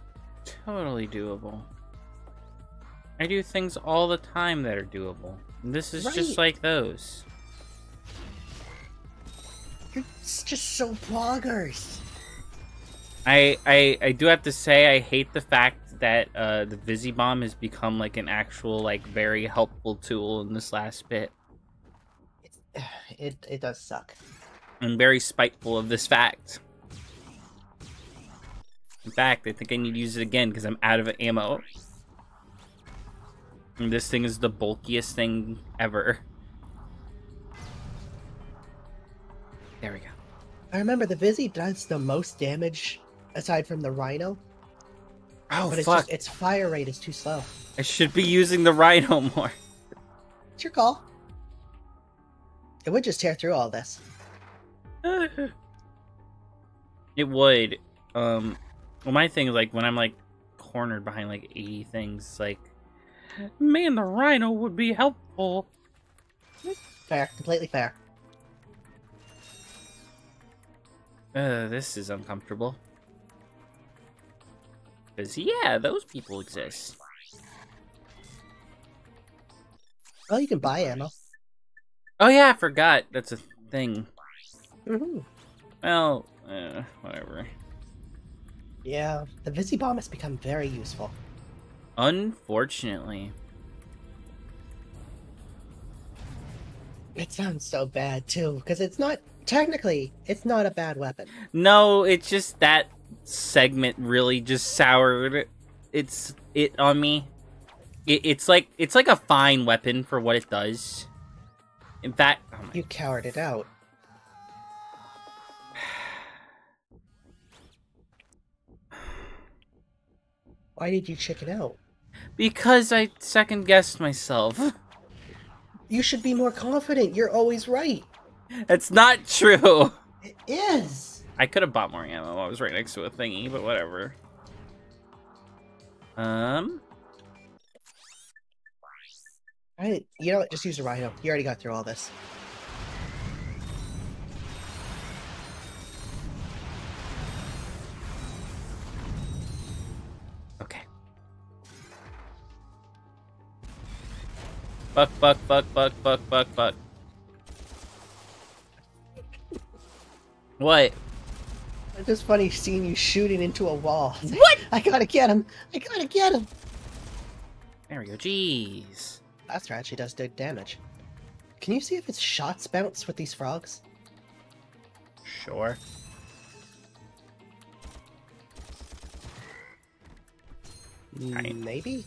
Totally doable. I do things all the time that are doable. And This is just like those. You're just so bloggers. I, I I do have to say I hate the fact that uh, the Visibomb has become like an actual like very helpful tool in this last bit. It It it does suck. I'm very spiteful of this fact. In fact, I think I need to use it again because I'm out of ammo. And this thing is the bulkiest thing ever. There we go. I remember the Vizzy does the most damage aside from the Rhino, Oh but it's fuck! just its fire rate is too slow. I should be using the Rhino more. It's your call. It would just tear through all this. it would. Um, well, my thing is like when I'm like cornered behind like 80 things, like, man, the Rhino would be helpful. Fair, completely fair. Uh, this is uncomfortable. Cause yeah, those people exist. Well, you can buy ammo. Oh yeah, I forgot. That's a thing. hmm Well, uh, whatever. Yeah, the Vizzy Bomb has become very useful. Unfortunately. It sounds so bad too, because it's not technically it's not a bad weapon. No, it's just that segment really just soured it's it on me. It, it's like it's like a fine weapon for what it does. In fact, oh You cowered it out. Why did you chicken out? because I second guessed myself. You should be more confident. You're always right. That's not true. It is. I could have bought more ammo. I was right next to a thingy, but whatever. Um, I, you know what? Just use a rhino. You already got through all this. Fuck, fuck, fuck, fuck, fuck, fuck, fuck. What? It's just funny seeing you shooting into a wall. What? I gotta get him! I gotta get him! There we go. Jeez. Blaster actually does do damage. Can you see if its shots bounce with these frogs? Sure. Right. Maybe?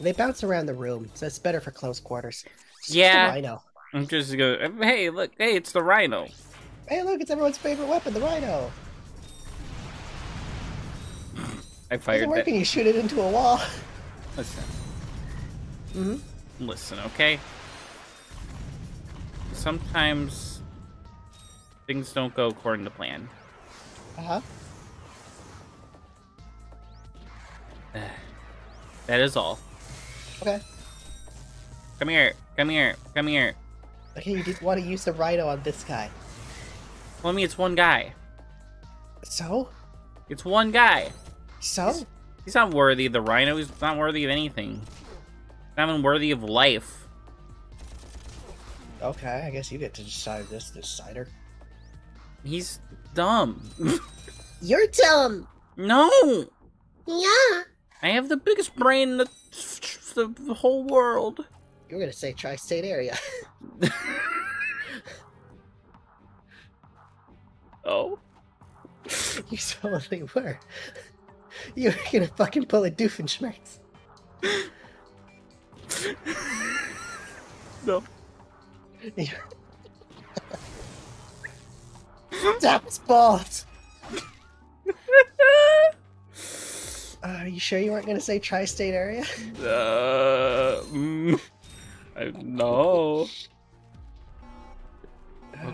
They bounce around the room, so it's better for close quarters. Just a Yeah. rhino. I'm just go. Hey, look. Hey, it's the rhino. Hey, look, it's everyone's favorite weapon, the rhino. I Doesn't fired work that. and you shoot it into a wall. Listen. hmm Listen, okay? Sometimes things don't go according to plan. Uh-huh. That is all. Okay. Come here. Come here. Come here. Okay, you did want to use the rhino on this guy. Tell me it's one guy. So? It's one guy. So? He's not worthy of the rhino. He's not worthy of anything. Not even worthy of life. Okay, I guess you get to decide this, decider. He's dumb. You're dumb! no! Yeah! I have the biggest brain in the, the whole world. You were gonna say tri-state area. Oh? you totally were. You were gonna fucking pull a Doofenshmirtz. No. His balls! Uh, are you sure you weren't gonna say tri-state area? Uh, mm, I no.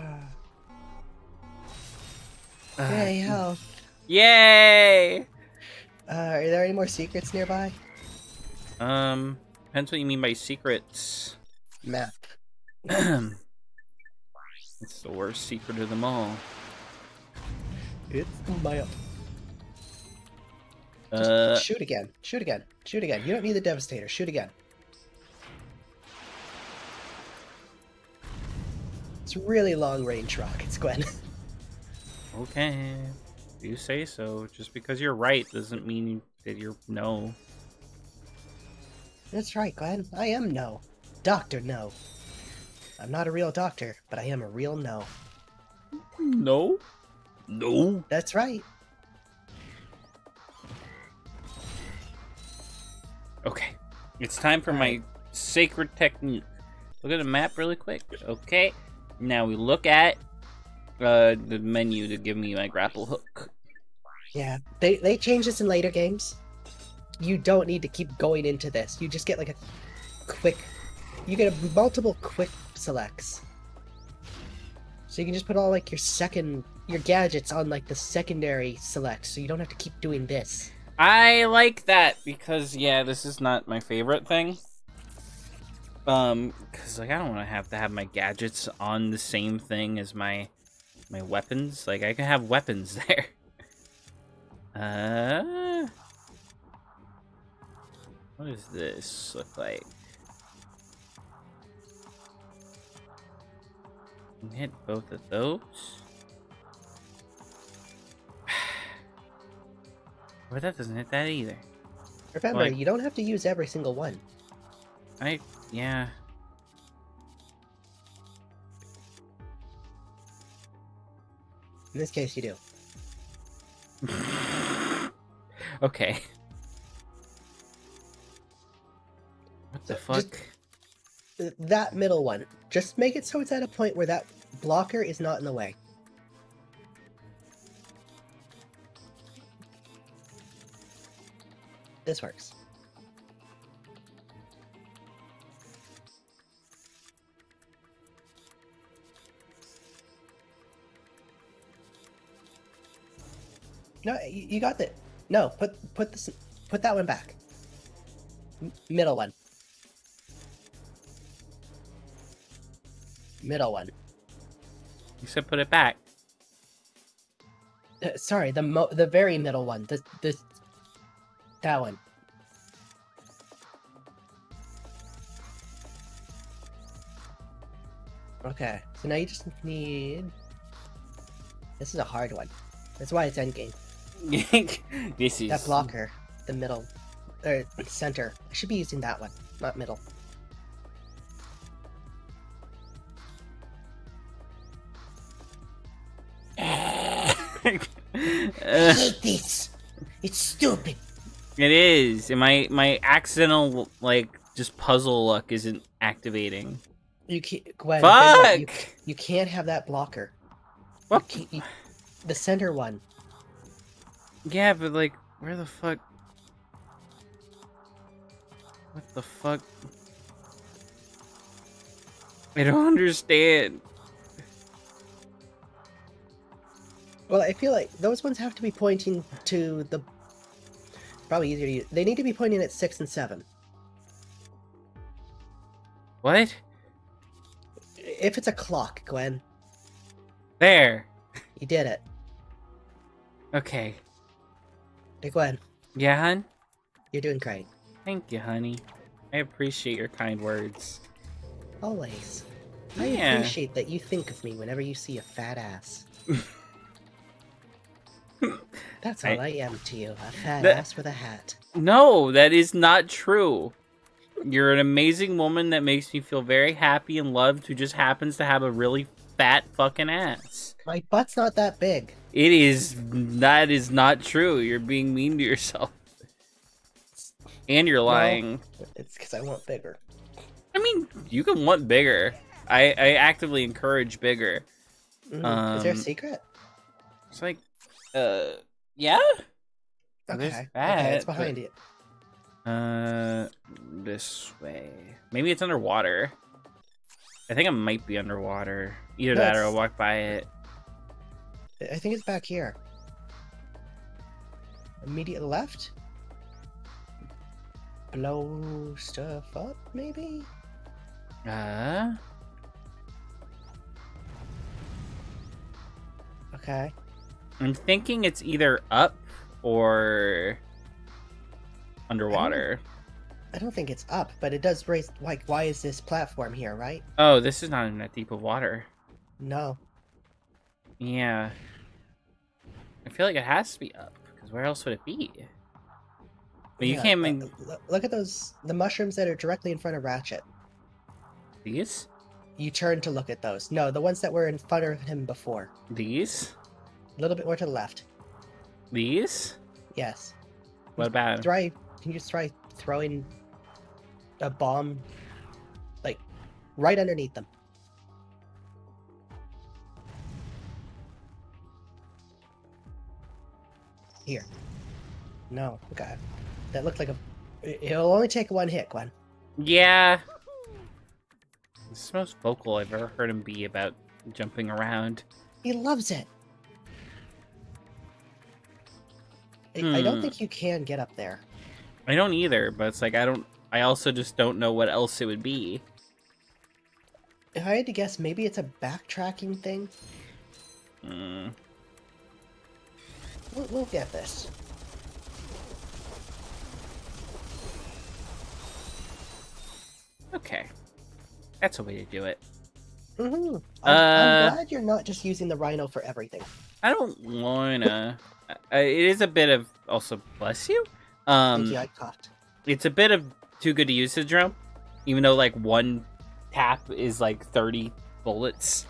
Yay, health. Yay! Uh, are there any more secrets nearby? Um, depends what you mean by secrets. Map. it's the worst secret of them all. It's my Uh, Shoot again. Shoot again. Shoot again. You don't need the Devastator. Shoot again. It's really long range rockets, Gwen. okay. You say so. Just because you're right doesn't mean that you're no. That's right, Glenn. I am no. Doctor No. I'm not a real doctor, but I am a real no. No? No? That's right. Okay. It's time for my sacred technique. Look at the map really quick. Okay. Now we look at uh, the menu to give me my grapple hook. Yeah, they they change this in later games. You don't need to keep going into this. You just get like a quick. You get a multiple quick selects. So you can just put all like your second your gadgets on like the secondary select, so you don't have to keep doing this. I like that because yeah, this is not my favorite thing. Um, because like I don't want to have to have my gadgets on the same thing as my my weapons. Like I can have weapons there. Uh, what does this look like? Hit both of those. But that doesn't hit that either. Remember, Like- you don't have to use every single one. I yeah. In this case, you do. okay. What the So, fuck? just- That middle one. Just make it so it's at a point where that blocker is not in the way. This works. No, you, you got that. No, put put this put that one back. M- middle one. Middle one. You said put it back. Uh, sorry, the mo- the very middle one. The the Talon. Okay, so now you just need... This is a hard one. That's why it's endgame. this is... That blocker, the middle, or center. I should be using that one, not middle. I hate this! It's stupid! It is. And my my accidental like just puzzle luck isn't activating. You can't. Gwen, Gwen, You, Fuck. you can't have that blocker. You What? can't- you- the center one. Yeah, but like, where the fuck? What the fuck? I don't understand. Well, I feel like those ones have to be pointing to the. Probably easier to use. They need to be pointing at six and seven. What? If it's a clock, Gwen, There. you did it. Okay. Hey, Gwen, Yeah, hun? you're doing great. Thank you, honey. I appreciate your kind words. Always. I appreciate that you think of me whenever you see a fat ass. That's all I, I- am to you, a fat That- ass with a hat. No, that is not true. You're an amazing woman that makes me feel very happy and loved who just happens to have a really fat fucking ass. My butt's not that big. It is that is not true. You're being mean to yourself. And you're lying. It's because I want bigger. I mean, you can want bigger. I, I actively encourage bigger. Mm, Is there a Um, secret? It's like, uh, yeah? Okay. there's okay, it's behind it. Uh, this way. Maybe it's underwater. I think it might be underwater. Either that or I'll walk by it. I think it's back here. Immediate left? Blow stuff up, maybe? Uh, Okay. I'm thinking it's either up or underwater. I don't think it's up, but it does raise. Like, why is this platform here, right? Oh, this is not in that deep of water. No. Yeah. I feel like it has to be up, because where else would it be? But you Yeah, can't uh, make l- Look at those. The mushrooms that are directly in front of Ratchet. these? You turn to look at those. No, the ones that were in front of him before. These? A little bit more to the left. These? Yes. What about? Try. Can you just try throwing a bomb, like, right underneath them? Here. No. Okay. That looked like a. it- It'll only take one hit, Gwen. Yeah. This is the most vocal I've ever heard him be about jumping around. He loves it. I, I don't Hmm. think you can get up there. I don't either, but it's like I don't I also just don't know what else it would be. If I had to guess, maybe it's a backtracking thing. Mm. We'll, we'll get this. Okay. That's a way to do it. hmm I'm, Uh, I'm glad you're not just using the rhino for everything. I don't wanna It is a bit of also bless you. Um I caught. it's a bit of too good to use drum, even though like one tap is like 30 bullets.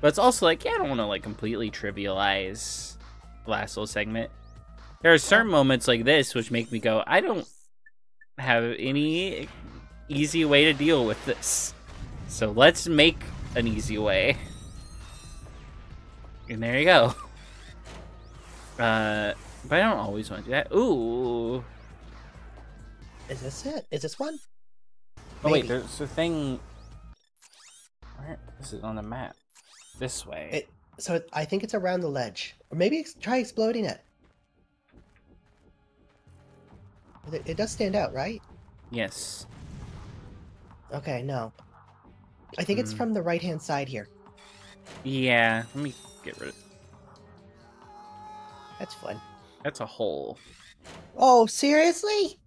But it's also like, yeah, I don't want to like completely trivialize the last little segment. There are certain moments like this which make me go, I don't have any easy way to deal with this. So let's make an easy way. And there you go. Uh, but I don't always want to do that. Ooh. Is this it? Is this one? Oh wait, there's a thing. Where is it on the map? This way. It. So it, I think it's around the ledge, or maybe try exploding it. It, does stand out, right? Yes. Okay, no. I think it's Hmm. from the right hand side here. Yeah. Let me get rid of. That's fun. That's a hole. Oh, seriously?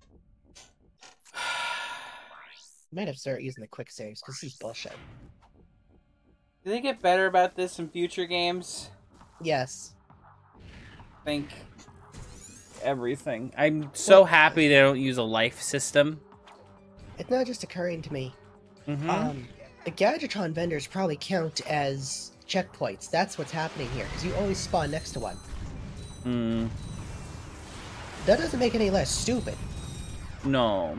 Might have started using the quick saves because this is bullshit. Do they get better about this in future games? Yes. I think everything. I'm so happy they don't use a life system. It's not just occurring to me. Mm-hmm. Um, the Gadgetron vendors probably count as checkpoints. That's what's happening here, because you always spawn next to one. Mm, That doesn't make any less stupid. no.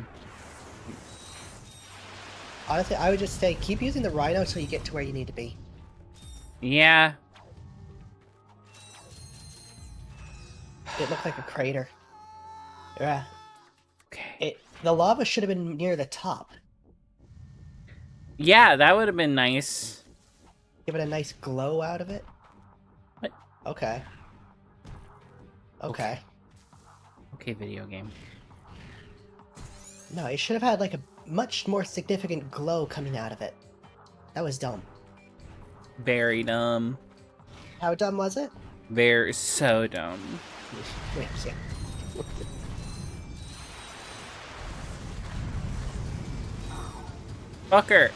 Honestly, I would just say keep using the Rhino until you get to where you need to be. Yeah. It looked like a crater. Yeah. Okay. It the lava should have been near the top. Yeah, that would have been nice. Give it a nice glow out of it. What? Okay. Okay. Okay, video game. No, it should have had like a much more significant glow coming out of it. That was dumb. Very dumb. How dumb was it? Very so dumb. Wait, see. Fucker.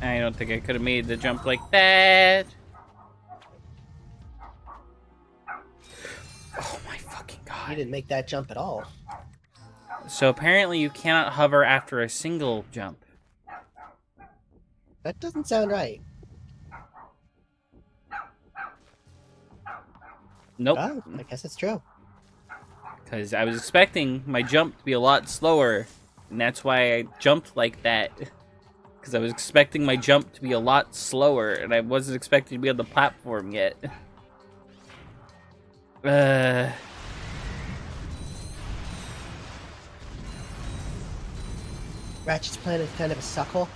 I don't think I could have made the jump like that. You didn't make that jump at all. So apparently you cannot hover after a single jump. That doesn't sound right. Nope. Oh, I guess it's true. Because I was expecting my jump to be a lot slower. And that's why I jumped like that. Because I was expecting my jump to be a lot slower. And I wasn't expecting to be on the platform yet. Uh, Ratchet's plan is kind of a suckle.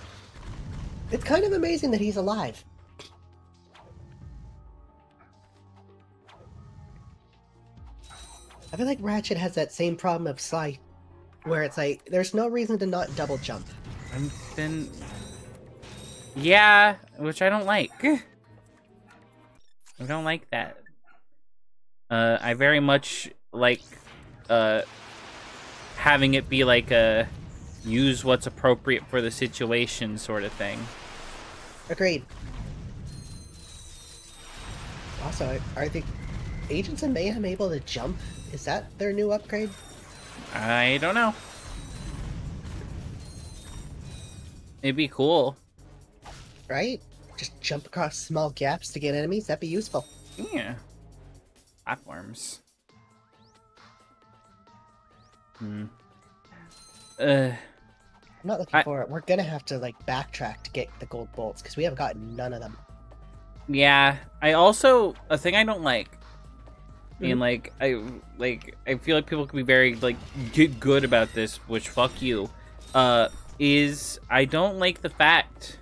It's kind of amazing that he's alive. I feel like Ratchet has that same problem of Sly, where it's like, there's no reason to not double jump. and then... Yeah, which I don't like. I don't like that. Uh, I very much like, uh, having it be like a use what's appropriate for the situation sort of thing. Agreed. Also, are the Agents of Mayhem able to jump? Is that their new upgrade? I don't know. It'd be cool. Right? Just jump across small gaps to get enemies? That'd be useful. Yeah. Platforms. Hmm. Uh, I'm not looking I- for it. We're gonna have to like backtrack to get the gold bolts because we haven't gotten none of them. yeah. I also a thing I don't like. And Mhm. like I like I feel like people can be very like get good about this, which fuck you. Uh, is I don't like the fact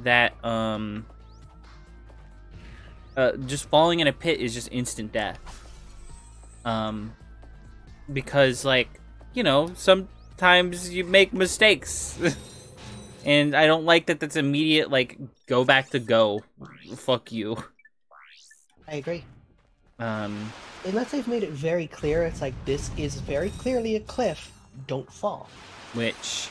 that um uh just falling in a pit is just instant death. Um, because like you know sometimes you make mistakes. And I don't like that that's immediate, like, go back to go. Fuck you. I agree. Um, Unless they've made it very clear, it's like this is very clearly a cliff. Don't fall. which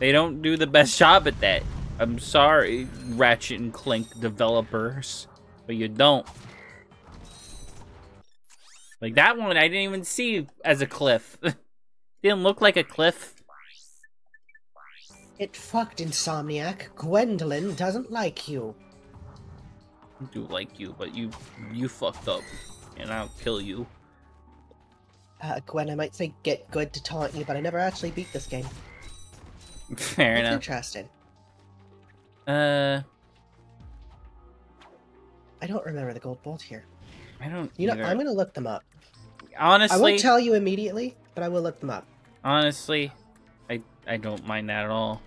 they don't do the best job at that. I'm sorry, Ratchet and Clank developers, but you don't. Like that one, I didn't even see as a cliff. didn't look like a cliff. It fucked Insomniac. Gwendolyn doesn't like you. I do like you, but you you fucked up, and I'll kill you. Uh, Gwen, I might say get good to taunt you, but I never actually beat this game. Fair It's enough. interesting. Uh, I don't remember the gold bolt here. I don't. You know, either. I'm gonna look them up. Honestly, I won't tell you immediately, but I will look them up. Honestly, I I don't mind that at all.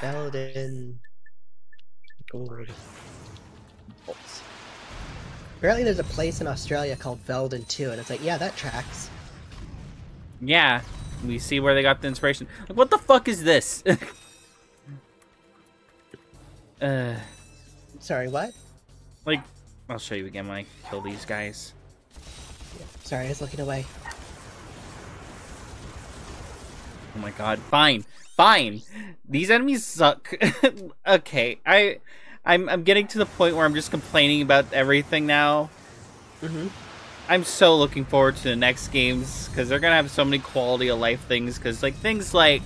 Veldin gold bolts. Apparently, there's a place in Australia called Veldin too, and it's like, yeah, that tracks. Yeah, we see where they got the inspiration. Like, what the fuck is this? uh, Sorry, what? like, I'll show you again when I kill these guys. Sorry, I was looking away. Oh my god. Fine. Fine. These enemies suck. okay. I I'm I'm getting to the point where I'm just complaining about everything now. Mm-hmm. I'm so looking forward to the next games because they're gonna have so many quality of life things. Because like things like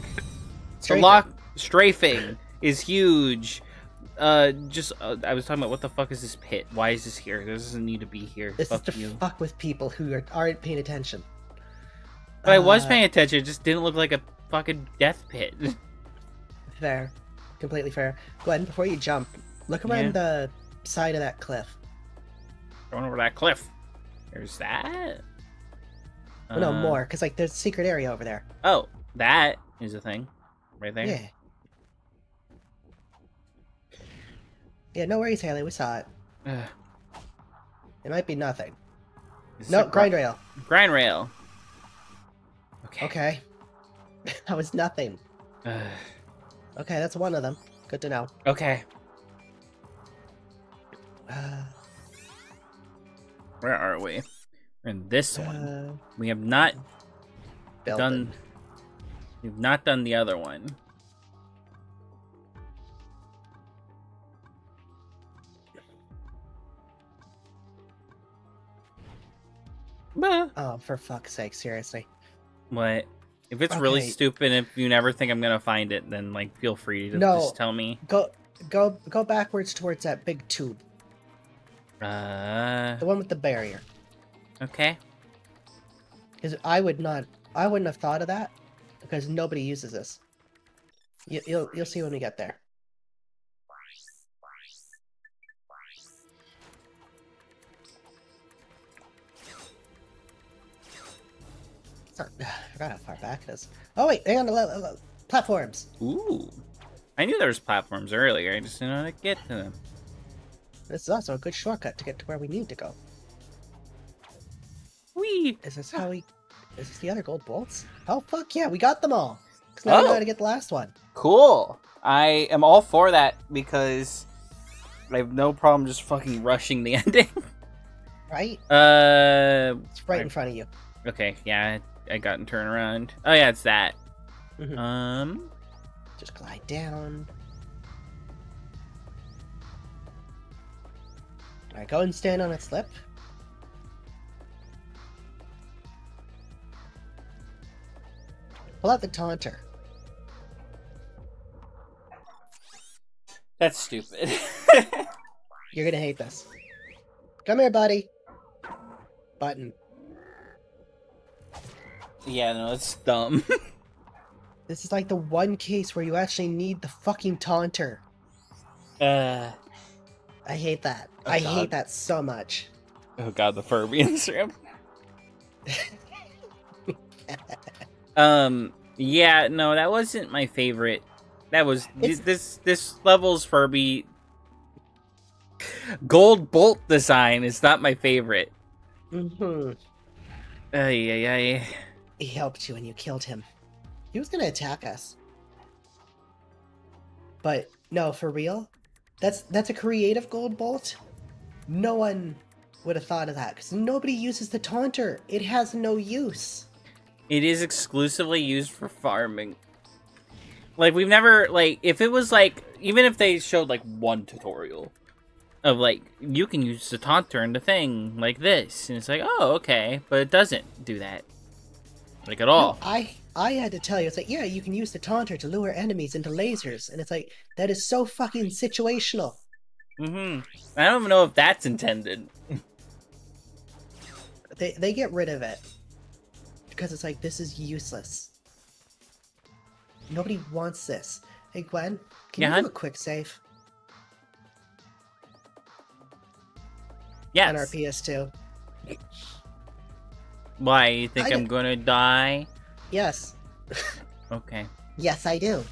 the lock strafing is huge. Uh, just uh, I was talking about what the fuck is this pit? Why is this here? This doesn't need to be here. This fuck is to you. fuck with people who are, aren't paying attention. But I was Uh, paying attention. It just didn't look like a fucking death pit. Fair. Completely fair. Glenn, before you jump, look around Yeah. the side of that cliff. Going over that cliff. There's that. Oh, no, Uh, more, because like there's a secret area over there. Oh, that is a thing, right there. Yeah. Yeah, no worries, Haley. We saw it. It might be nothing. No, grind rail. grind rail. Okay. Okay. that was nothing. Okay, that's one of them. Good to know. okay. Uh, Where are we? We're in this one. uh, We have not building. done. We've not done the other one. Bah. Oh, for fuck's sake, seriously. What? If it's really stupid, if you never think I'm gonna find it, then like feel free to No. just tell me. Go, go, go backwards towards that big tube, Uh, the one with the barrier. okay. Because I would not, I wouldn't have thought of that, because nobody uses this. You, you'll, you'll see when we get there. I forgot how far back it is. Oh wait, hang on, the platforms. Ooh. I knew there was platforms earlier. I just didn't know how to get to them. This is also a good shortcut to get to where we need to go. Wee. Is this how we? Is this the other gold bolts? Oh fuck yeah, we got them all. Cause now we know Oh. how to get the last one. Cool. I am all for that because I have no problem just fucking rushing the ending. Right? uh. It's right in front of you. Okay. Yeah. I I got and turn around. Oh yeah, it's that. Mhm. Um. Just glide down. Alright, go and stand on its lip. Pull out the taunter. That's stupid. You're gonna hate this. Come here, buddy. Button. Yeah. No, it's dumb. This is like the one case where you actually need the fucking taunter. uh. I hate that. Oh, I God. hate that so much. Oh god, the Furby Instagram. um. Yeah. No, that wasn't my favorite. That was It's- this. This level's Furby. Gold bolt design is not my favorite. hmm Ay, ay, ay. He helped you and you killed him. He was gonna attack us. But no, for real, that's that's a creative gold bolt. No one would have thought of that because nobody uses the taunter. It has no use. It is exclusively used for farming. Like we've never like if it was like even if they showed like one tutorial of like you can use the taunter in the thing like this and it's like oh okay but it doesn't do that like at all. No, I I had to tell you, it's like yeah, you can use the taunter to lure enemies into lasers, and it's like that is so fucking situational. Mm-hmm. I don't even know if that's intended. They they get rid of it because it's like this is useless. Nobody wants this. Hey Gwen, can Yeah, you hun? do a quick save Yes. on our PS2? Why you think I I'm gonna die? Yes, Okay, yes I do.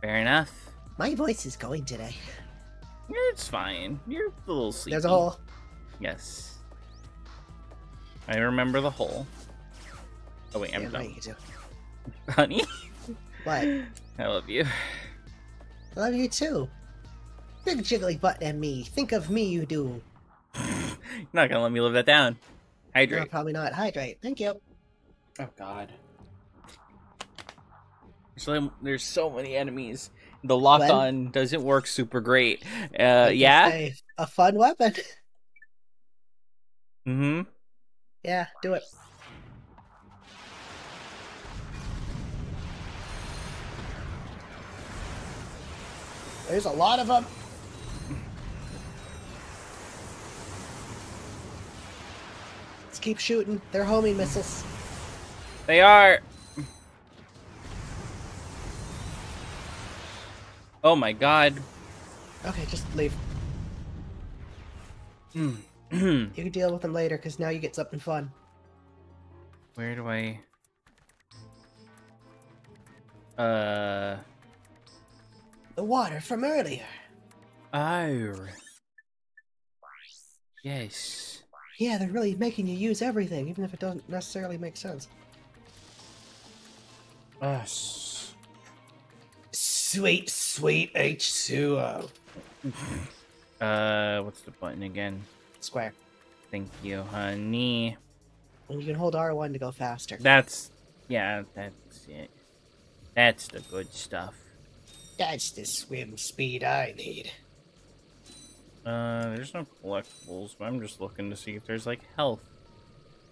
fair enough. My voice is going today. It's fine. You're a little sleepy. There's a hole. Yes. I remember the hole. Oh wait, I'm Yeah, done. do. Honey, What? I love you. I love you too. Big jiggly butt and me. Think of me, you do. You're not gonna let me live that down. No, Hydrate. probably not. Hydrate. Thank you. Oh God. So there's so many enemies. The lock on doesn't work super great. Uh, yeah. A, a fun weapon. Mm-hmm. Yeah, do it. There's a lot of them. Keep shooting. They're homing missiles. They are. Oh my god. Okay, just leave. Hmm. You can deal with them later, because now you get something fun. Where do I? Uh. The water from earlier. Oh. Yes. Yeah, they're really making you use everything, even if it doesn't necessarily make sense. Us. Sweet, sweet H2O. Uh, what's the button again? Square. Thank you, honey. And you can hold R1 to go faster. That's yeah, that's it. That's the good stuff. That's the swim speed I need. Uh, there's no collectibles, but I'm just looking to see if there's like health.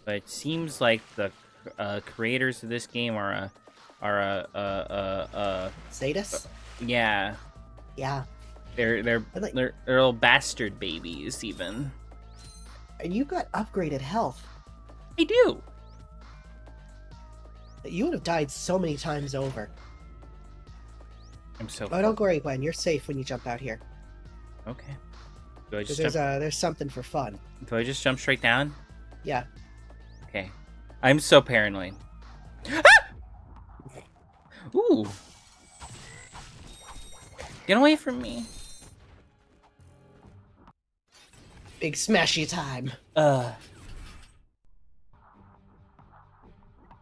But it seems like the uh, creators of this game are a are a uh uh uh Zadis? yeah Yeah. they're they're like- they're, they're little bastard babies even. And you got upgraded health. I do. You would have died so many times over. I'm so Oh, don't worry, Gwen. You're safe when you jump out here. okay. Do I just there's jump, uh, there's something for fun. do I just jump straight down? Yeah. Okay. I'm so paranoid. Ooh. Get away from me. Big smashy time. Uh.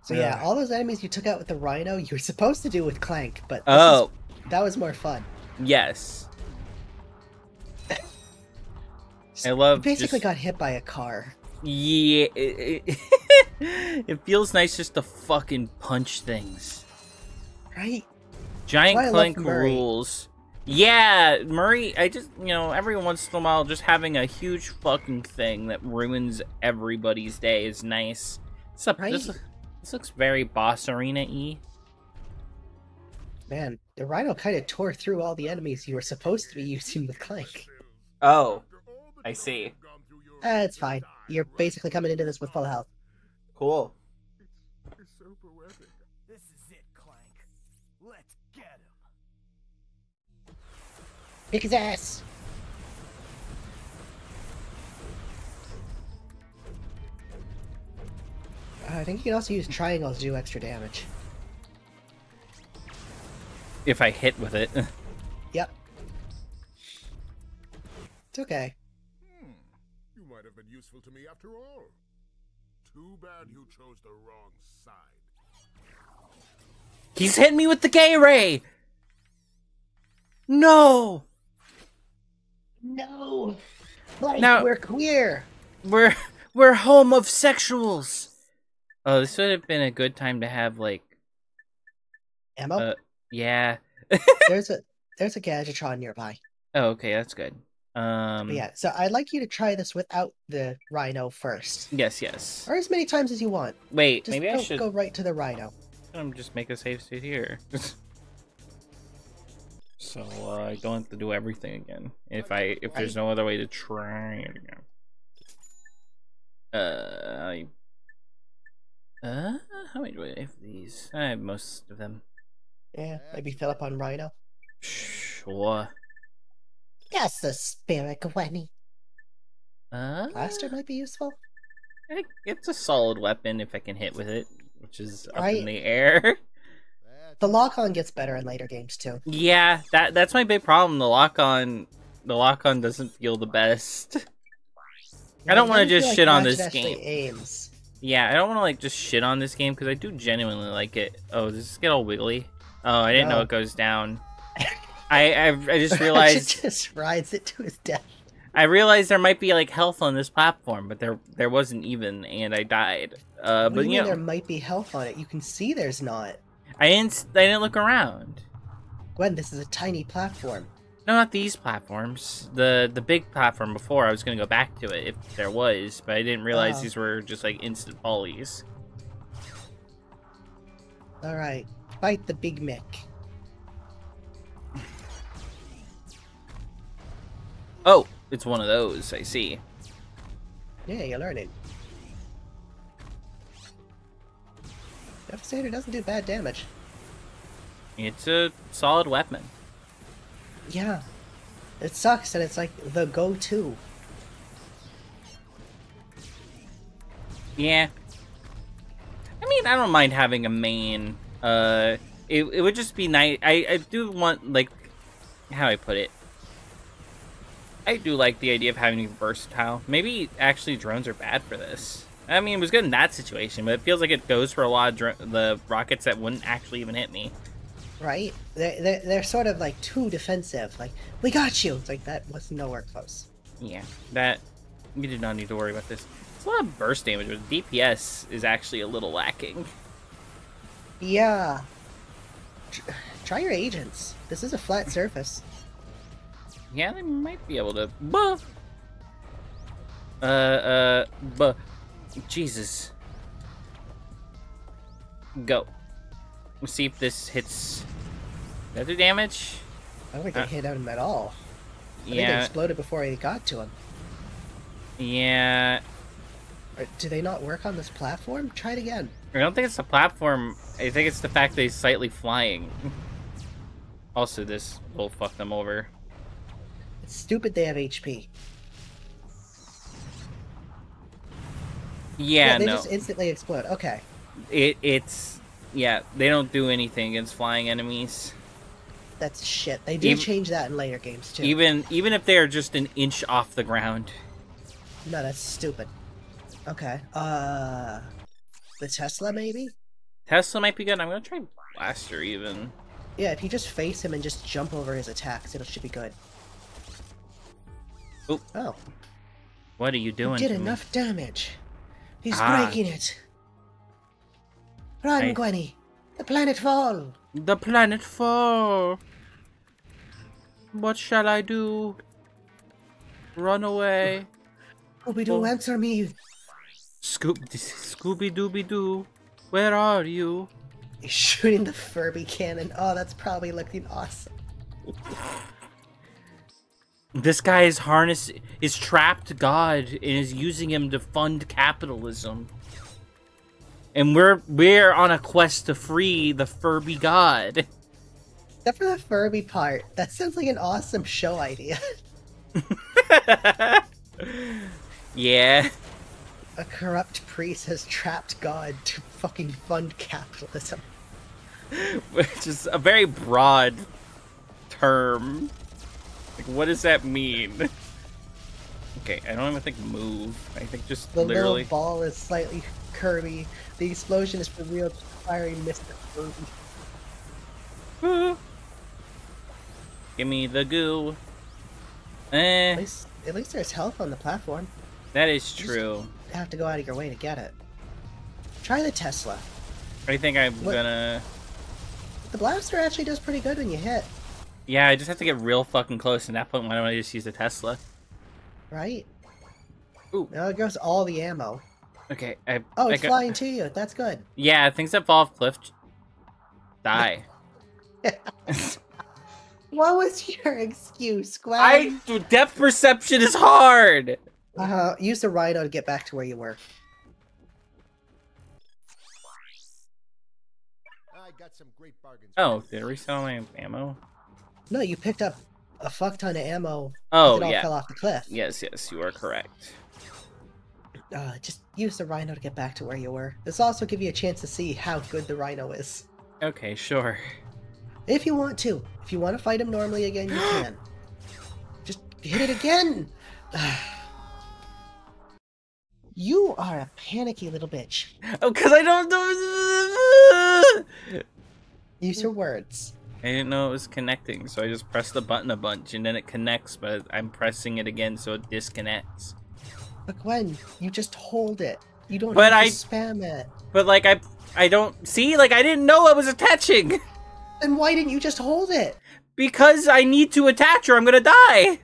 So yeah, all those enemies you took out with the Rhino, you were supposed to do with Clank, but this Oh, is- that was more fun. yes. I love You basically just- got hit by a car. Yeah, it, it, it feels nice just to fucking punch things. Right? Giant why Clank rules. Yeah, Murray. I just you know every once in a while, just having a huge fucking thing that ruins everybody's day is nice. This, up, this, Right. this looks very boss arena y. Man, the Rhino kind of tore through all the enemies you were supposed to be using with Clank. Oh, I see. Uh, it's fine. You're basically coming into this with full health. Cool. This is it, Clank. Let's get him. Kick his ass! Uh, I think you can also use triangles to do extra damage. If I hit with it. Yep. It's okay. You might have been useful to me after all. Too bad you chose the wrong side. He's hitting me with the gay ray. No, No! Like, Now- we're queer! we're we're homosexuals. Oh, this would have been a good time to have like, Ammo? Uh, yeah. there's a there's a Gadgetron nearby. Oh, okay, that's good. Um, But yeah, so I'd like you to try this without the Rhino first. Yes, yes. Or as many times as you want. Wait, Just maybe I should go right to the Rhino. um, just make a save state here. so uh, I don't have to do everything again. If I if there's no other way to try it again. Uh, I. Uh, how many do I have these? I have most of them. Yeah, maybe fill up on Rhino. Sure. That's the spirit, Gwenny. Uh, Blaster might be useful. It's a solid weapon if I can hit with it, which is up Right. in the air. The lock on gets better in later games too. Yeah, that that's my big problem. The lock on, the lock on doesn't feel the best. I don't wanna Doesn't just like shit on this game. Aims. Yeah, I don't want to like just shit on this game because I do genuinely like it. Oh, does this get all wiggly? Oh, I didn't know it goes down. I I, I just realized just rides it to his death. I realized there might be like health on this platform, but there there wasn't even, and I died. Uh, but you you mean there might be health on it? You can see there's not. I didn't. I didn't look around. Gwen, this is a tiny platform. No, not these platforms. The the big platform before. I was gonna go back to it if there was, but I didn't realize Oh. these were just like instant follies. Alright, fight the Big Mick. Oh, it's one of those. I see. Yeah, you're learning. Devastator doesn't do bad damage. It's a solid weapon. Yeah. It sucks that it's like the go-to. Yeah. I mean, I don't mind having a main. Uh, it, it would just be nice. I, I do want, like, how I put it. I do like the idea of having versatile. Maybe actually drones are bad for this. I mean, it was good in that situation, but it feels like it goes for a lot of dr- the rockets that wouldn't actually even hit me. right? They're, they're, they're sort of like too defensive. Like, we got you! It's like, that was nowhere close. Yeah, that we did not need to worry about this. It's a lot of burst damage, but DPS is actually a little lacking. Yeah. Try your agents. This is a flat surface. Yeah, they might be able to. Buh. Uh, uh, buh. Jesus. Go. Let's see if this hits. Does do damage? I don't think Uh, I hit him at all. I think they Yeah, exploded before I got to him. yeah. Or do they not work on this platform? Try it again. I don't think it's the platform. I think it's the fact that he's slightly flying. Also, this will fuck them over. It's stupid they have HP. Yeah, they no. just instantly explode. Okay. It it's yeah. They don't do anything against flying enemies. That's shit. They do Even- change that in later games too. Even even if they are just an inch off the ground. No, that's stupid. Okay. Uh the Tesla maybe? Tesla might be good. I'm gonna try Blaster even. Yeah, if you just face him and just jump over his attacks, it should be good. Oop. Oh, What are you you doing? did to me? enough damage. He's Ah. breaking it. Run, I- Gwenny. The planet fall. The planet fall. What shall I do? Run away. Scooby Doo, Oh. answer me. Scoop Scooby Dooby Doo. Where are you? He's shooting the Furby cannon. Oh, that's probably looking awesome. This guy is harness is trapped God and is using him to fund capitalism. And we're we're on a quest to free the Furby God. Except for the Furby part. That sounds like an awesome show idea. yeah. A corrupt priest has trapped God to fucking fund capitalism. Which is a very broad term. Like what does that mean? Okay, I don't even think move. I think just The literally little ball is slightly curvy. The explosion is for real, firing Mr. Furby. Give me the goo. At Eh, least, at least there's health on the platform. that is true. You have to go out of your way to get it. Try the Tesla. I think I'm What- gonna. The blaster actually does pretty good when you hit, Yeah, I just have to get real fucking close. And at that point, why don't I just use the Tesla? right? Ooh. Now it goes all the ammo. Okay, I. Oh, I got- flying to you. That's good. Yeah, things that fall off cliff die. What was your excuse, Gwen? I depth perception is hard. Uh, use the rhino to get back to where you were. I got some great bargains. Oh, did I resell my ammo? No, you picked up a fuck ton of ammo. Oh it all yeah. fell off the cliff. Yes, yes, you are correct. Uh, just use the rhino to get back to where you were. This will also give you a chance to see how good the rhino is. Okay, sure. If you want to. If you want to fight him normally again, you can. Just hit it again! you are a panicky little bitch. Oh, because I don't know. Use your words. I didn't know it was connecting, so I just pressed the button a bunch, and then it connects, but I'm pressing it again, so it disconnects. But Gwen, you just hold it. You don't But have I- to spam it. But like I I don't see like I didn't know I was attaching Then why didn't you just hold it? because I need to attach or I'm gonna die.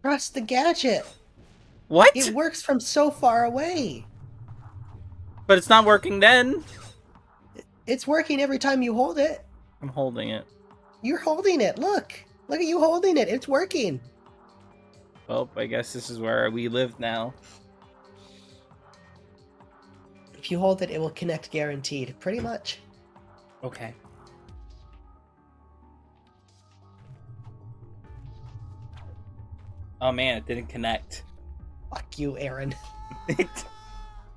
Press the gadget. What? It works from so far away. But it's not working then. It's working every time you hold it. I'm holding it. You're holding it. Look. Look at you holding it. It's working. Well, I guess this is where we live now. If you hold it, it will connect guaranteed. Pretty much. Okay. Oh man, it didn't connect. Fuck you, Aaron.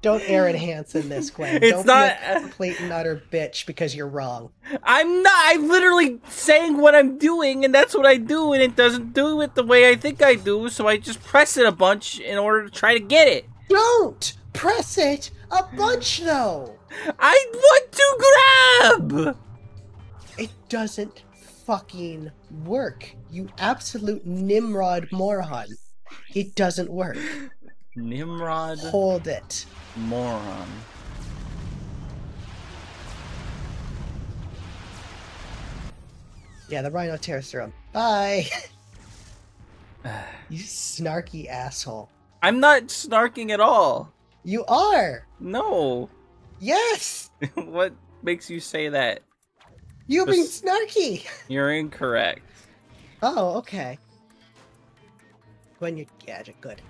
Don't Aaron Hansen this, Gwen. It's Don't not- be a complete and utter bitch because you're wrong. I'm not. I'm literally saying what I'm doing, and that's what I do, and it doesn't do it the way I think I do. So I just press it a bunch in order to try to get it. Don't press it a bunch though. I want to grab. It doesn't fucking work. You absolute Nimrod moron. It doesn't work. Nimrod Hold it. Moron. Yeah, the rhino tears through him. Bye. you snarky asshole. I'm not snarking at all. You are. No. Yes. what makes you say that? You're being Just- snarky. You're incorrect. Oh, okay. Gwen, your gadget, good.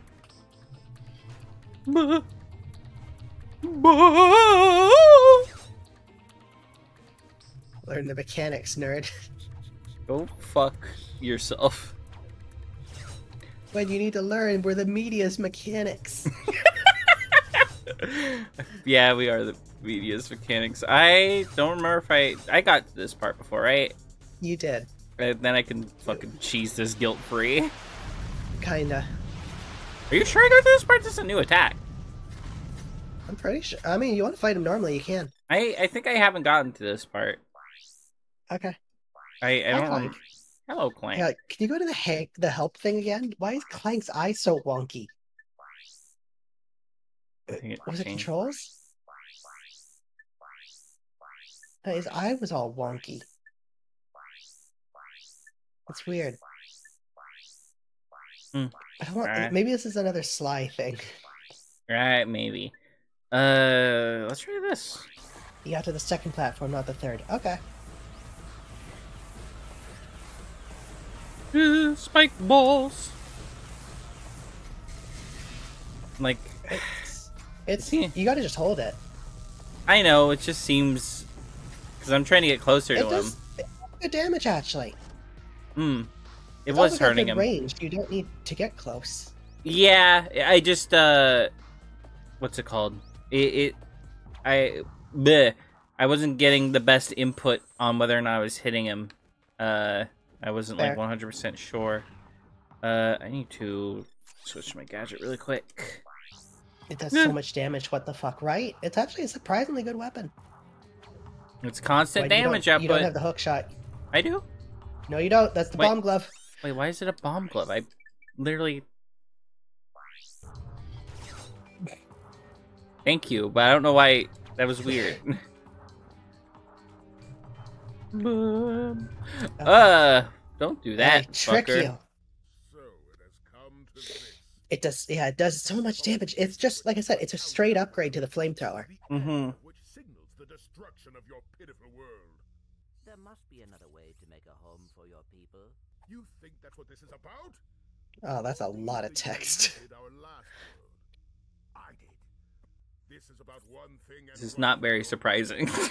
Learn the mechanics, nerd. Go fuck yourself. Gwen, you need to learn we're the media's mechanics. yeah, we are the media's mechanics. I don't remember if I I got to this part before, right? you did. And then I can fucking cheese this guilt free. Kinda. Are you sure I got to this part? This is a new attack. I'm pretty sure. I mean, you want to fight him normally, you can. I I think I haven't gotten to this part. Okay. I I don't. Clank. Hello, Clank. Yeah, can you go to the ha- the help thing again? Why is Clank's eye so wonky? It Was it changed. controls? No, his eye was all wonky. That's weird. Hmm. I don't want, Alright. maybe this is another sly thing. Right, maybe. Uh, let's try this. You got to the second platform, not the third. Okay. Uh, spike balls. Like, It's, it's Yeah. you got to just hold it. I know it just seems because I'm trying to get closer It to him. does good damage actually. Hmm. It It's was hurting him. Range. You don't need to get close. Yeah, I just uh, what's it called? It, it I, bleh, I wasn't getting the best input on whether or not I was hitting him. Uh, I wasn't like 100 percent sure. Uh, I need to switch my gadget really quick. It does Yeah. so much damage. What the fuck, right? It's actually a surprisingly good weapon. It's constant But you don't- damage You output. don't have the hook shot. I do. No, you don't. That's the Wait. bomb glove. Wait, why is it a bomb glove? I literally. Thank you, but I don't know why that was weird. uh, don't do that, I trick fucker. You. it has come to this. It does. Yeah, it does so much damage. It's just like I said. It's a straight upgrade to the flamethrower. Mm-hmm. Which signals the destruction of your pitiful world. There must be another way to make a home for your people. You think that's what this is about? Oh, that's a What do you lot of text. did our last world? I did. This is about one thing This is not very surprising. Cash and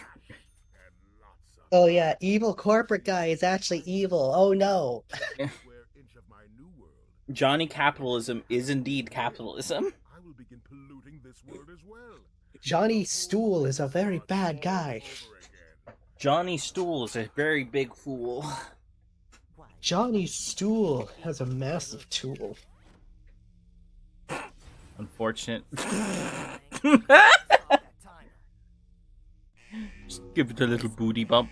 lots of Oh yeah, evil corporate guy is actually evil. Oh no. square inch of my new world. Johnny Capitalism is indeed capitalism. I will begin polluting this world as well. Johnny Stool is a very bad guy. Johnny Stool is a very big fool. Johnny Stool has a massive tool. Unfortunate. Just give it a little booty bump.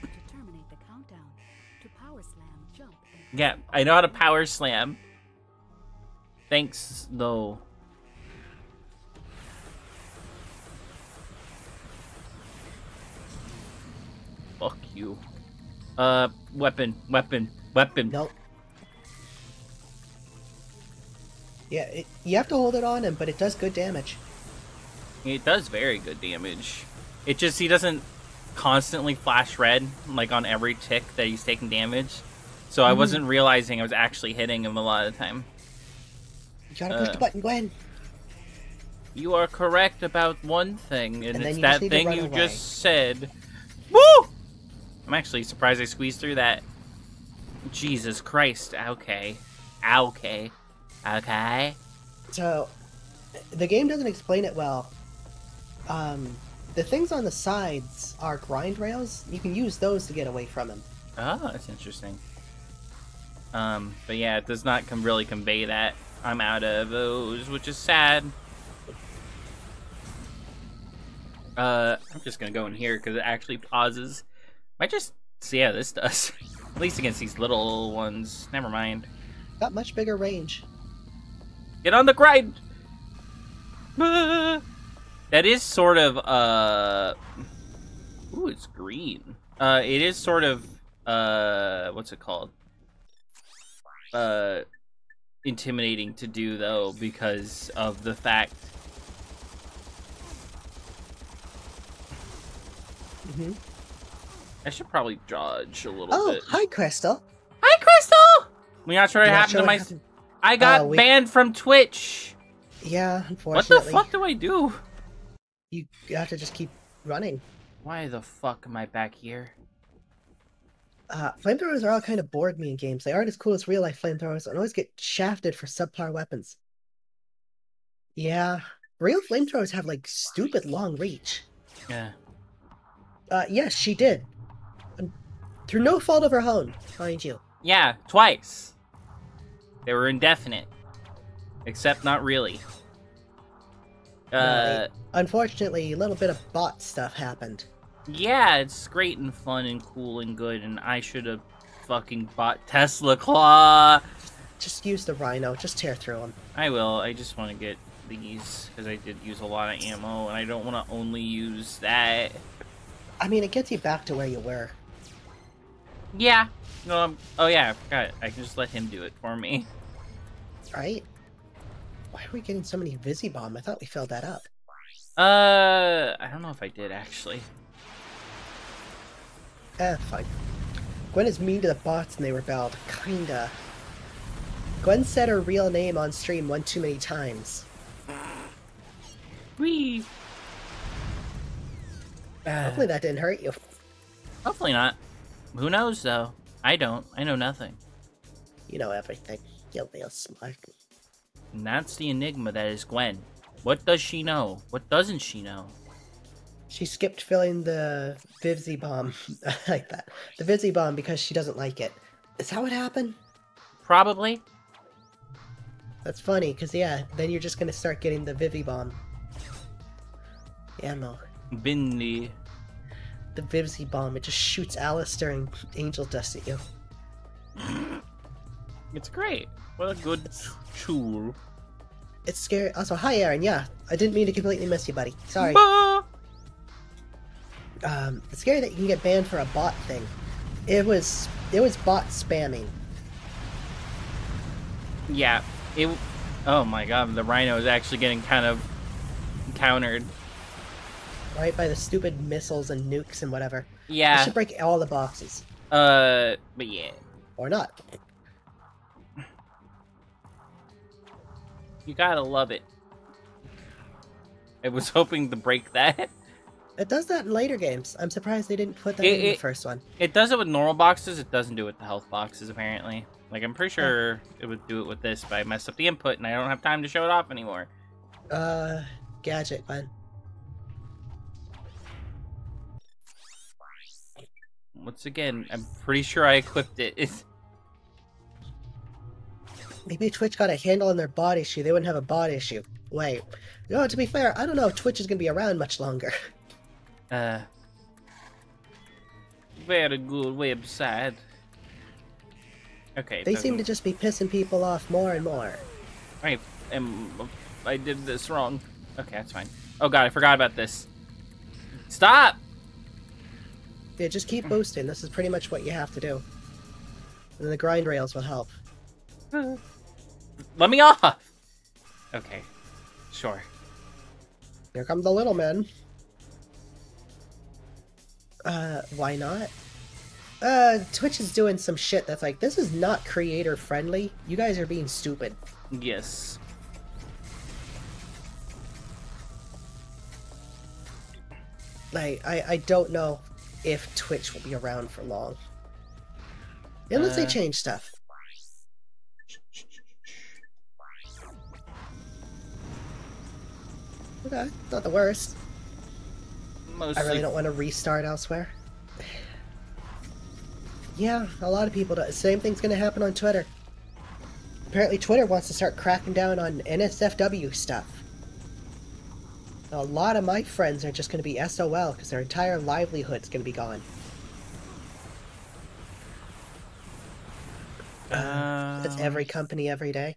Yeah, I know how to power slam. Thanks, though. Fuck you. Uh, weapon, weapon, weapon. Nope. Yeah, it, you have to hold it on him, but it does good damage. It does very good damage. It just he doesn't constantly flash red like on every tick that he's taking damage. So I wasn't realizing I was actually hitting him a lot of the time. You gotta push Uh, the button, Gwen. You are correct about one thing, and, And it's that thing you away. just said. Woo! I'm actually surprised I squeezed through that. Jesus Christ. Okay. Okay. Okay. So, the game doesn't explain it well. Um, the things on the sides are grind rails. You can use those to get away from him. Ah, that's interesting. Um, but yeah, it does not com- really convey that. I'm out of those, which is sad. Uh, I'm just gonna go in here because it actually pauses. Might just see how this does. At least against these little ones. Never mind. Got much bigger range. Get on the grind. Ah. That is sort of uh. Ooh, it's green. Uh, it is sort of uh, what's it called? Uh, intimidating to do though because of the fact. hmm I should probably dodge a little Oh, bit. Oh, hi, Crystal. Hi, Crystal. We not sure what Not happened sure to what my. happened. I got Oh, we- banned from Twitch. Yeah, unfortunately. What the fuck do I do? You have to just keep running. Why the fuck am I back here? Uh, flamethrowers are all kind of bored me in games. They aren't as cool as real life flamethrowers and always get shafted for subpar weapons. Yeah, real flamethrowers have like stupid long reach. Yeah. Uh, yes, she did. And through no fault of her own, mind you. Yeah, twice. They were indefinite. Except not really. Uh, unfortunately, a little bit of bot stuff happened. yeah, it's great and fun and cool and good, and I should have fucking bought Tesla Claw. Just use the rhino, just tear through them. I will. I just want to get these because I did use a lot of ammo, and I don't want to only use that. I mean, it gets you back to where you were. Yeah. No. I'm, oh yeah. I forgot. I can just let him do it for me. Right? Why are we getting so many Visibomb? I thought we filled that up. Uh, I don't know if I did actually. Eh, fine. Gwen is mean to the bots and they rebelled. Kinda. Gwen said her real name on stream one too many times. Whee. Uh, Hopefully that didn't hurt you. hopefully not. Who knows though? I don't. I know nothing. You know everything. You're real smart. And that's the enigma that is Gwen. What does she know? What doesn't she know? She skipped filling the Vivzy bomb. I like that. The Vivzy bomb because she doesn't like it. Is that what happened? Probably. That's funny, because yeah, then you're just gonna start getting the Vivi bomb. Yeah, no. Binley. The Vivzy bomb, it just shoots Alastor and Angel Dust at you. It's great. What a good tool. It's scary. Also, hi Aaron, yeah. I didn't mean to completely miss you, buddy. Sorry. Bah! Um, it's scary that you can get banned for a bot thing. It was it was bot spamming. Yeah. It. Oh my god, the rhino is actually getting kind of countered. Right by the stupid missiles and nukes and whatever. Yeah. should break all the boxes. Uh. But yeah. Or not. You gotta love it. I was hoping to break that. It does that in later games. I'm surprised they didn't put that It- in the first one. It does it with normal boxes. It doesn't do it with the health boxes, apparently. Like I'm pretty sure it would do it with this, but I messed up the input and I don't have time to show it off anymore. Uh, gadget, man. Once again, I'm pretty sure I equipped it. It's, Maybe Twitch got a handle on their bot issue. They wouldn't have a bot issue. Wait. No, to be fair, I don't know if Twitch is going to be around much longer. uh, very good website. Okay, They seem to just be pissing people off more and more. I am. I did this wrong. Okay, that's fine. Oh god, I forgot about this. Stop! Yeah, just keep boosting. This is pretty much what you have to do. And the grind rails will help. Let me off. Okay, sure. Here come the little men. Uh, why not? Uh, Twitch is doing some shit that's like, this is not creator friendly. You guys are being stupid. Yes. Like, I, I don't know if Twitch will be around for long. Unless they Uh. change stuff. Okay, not the worst. Mostly. I really don't want to restart elsewhere. Yeah, a lot of people do. Same thing's going to happen on Twitter. Apparently, Twitter wants to start cracking down on NSFW stuff. A lot of my friends are just going to be SOL because their entire livelihood's going to be gone. Uh, That's every company every day.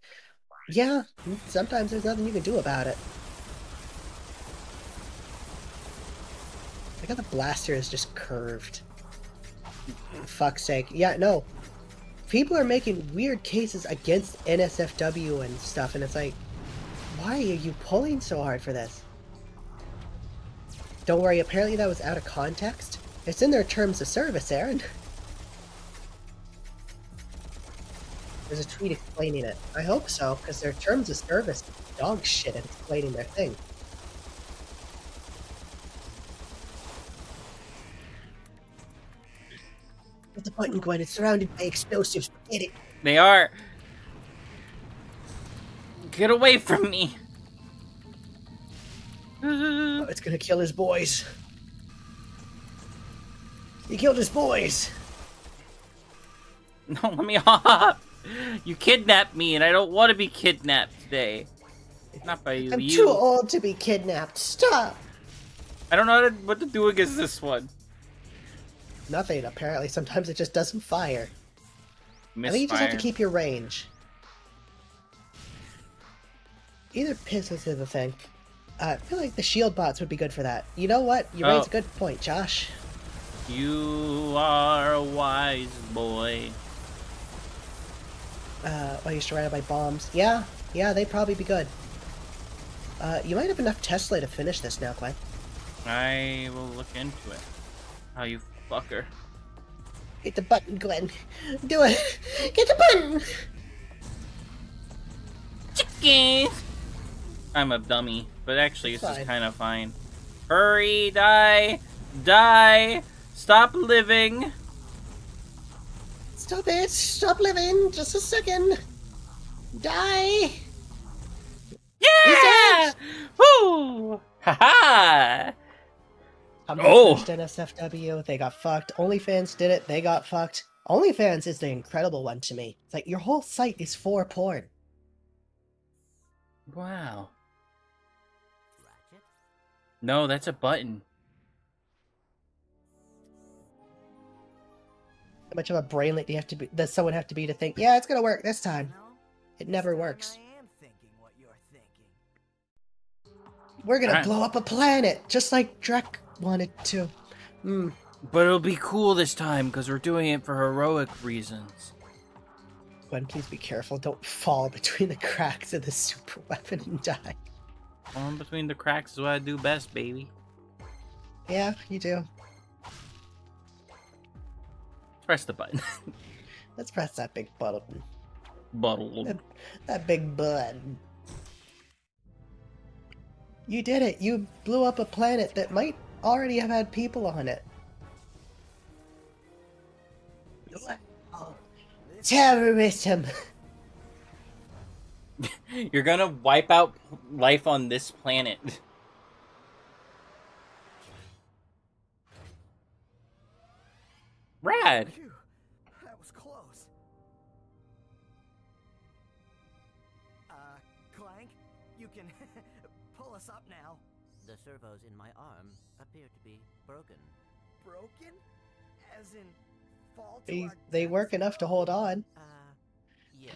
Yeah, sometimes there's nothing you can do about it. I got the blaster is just curved. Fuck's sake. Yeah, no. People are making weird cases against NSFW and stuff, and it's like, why are you pulling so hard for this? Don't worry, apparently that was out of context. It's in their terms of service, Aaron. There's a tweet explaining it. I hope so, because their terms of service dog shit at explaining their thing. Hit the button, Gwen. It's surrounded by explosives. Get it. They are. Get away from me. Oh, it's gonna kill his boys. He killed his boys. No, let me off. You kidnapped me, and I don't want to be kidnapped today. Not by you. I'm you. too old to be kidnapped. Stop. I don't know what to do against this one. Nothing. Apparently, sometimes it just doesn't fire. I think you just have to keep your range. Either pisses is the thing. Uh, I feel like the shield bots would be good for that. You know what? You raise Oh. a good point, Josh. You are a wise boy. Uh, oh, you're surrounded by bombs. Yeah, yeah, they'd probably be good. Uh, you might have enough Tesla to finish this now, Glenn. I will look into it. How you fucker. Hit the button, Glenn. Do it. Get the button. Chicken! I'm a dummy, but actually this is kind of fine. Hurry, die, die, stop living. Stop it. Stop living. Just a second. Die. Yeah! Woo! Haha! Oh. oh. NSFW. They got fucked. OnlyFans did it. They got fucked. OnlyFans is the incredible one to me. It's like your whole site is for porn. Wow. No, that's a button. How much of a brainlet do you have to be? Does someone have to be to think? Yeah, it's gonna work this time. It never works. I am thinking what you're thinking. We're gonna Alright. blow up a planet, just like Drek wanted to. Hmm. But it'll be cool this time because we're doing it for heroic reasons. Gwen, please be careful. Don't fall between the cracks of the super weapon and die. Falling between the cracks is what I do best, baby. Yeah, you do. Press the button. Let's press that big button. Bottle. That, that big button. You did it. You blew up a planet that might already have had people on it. Terrorism. You're gonna wipe out life on this planet. Rad. Broken. Broken? As in, fall to They, they work enough to hold on. Uh, yes.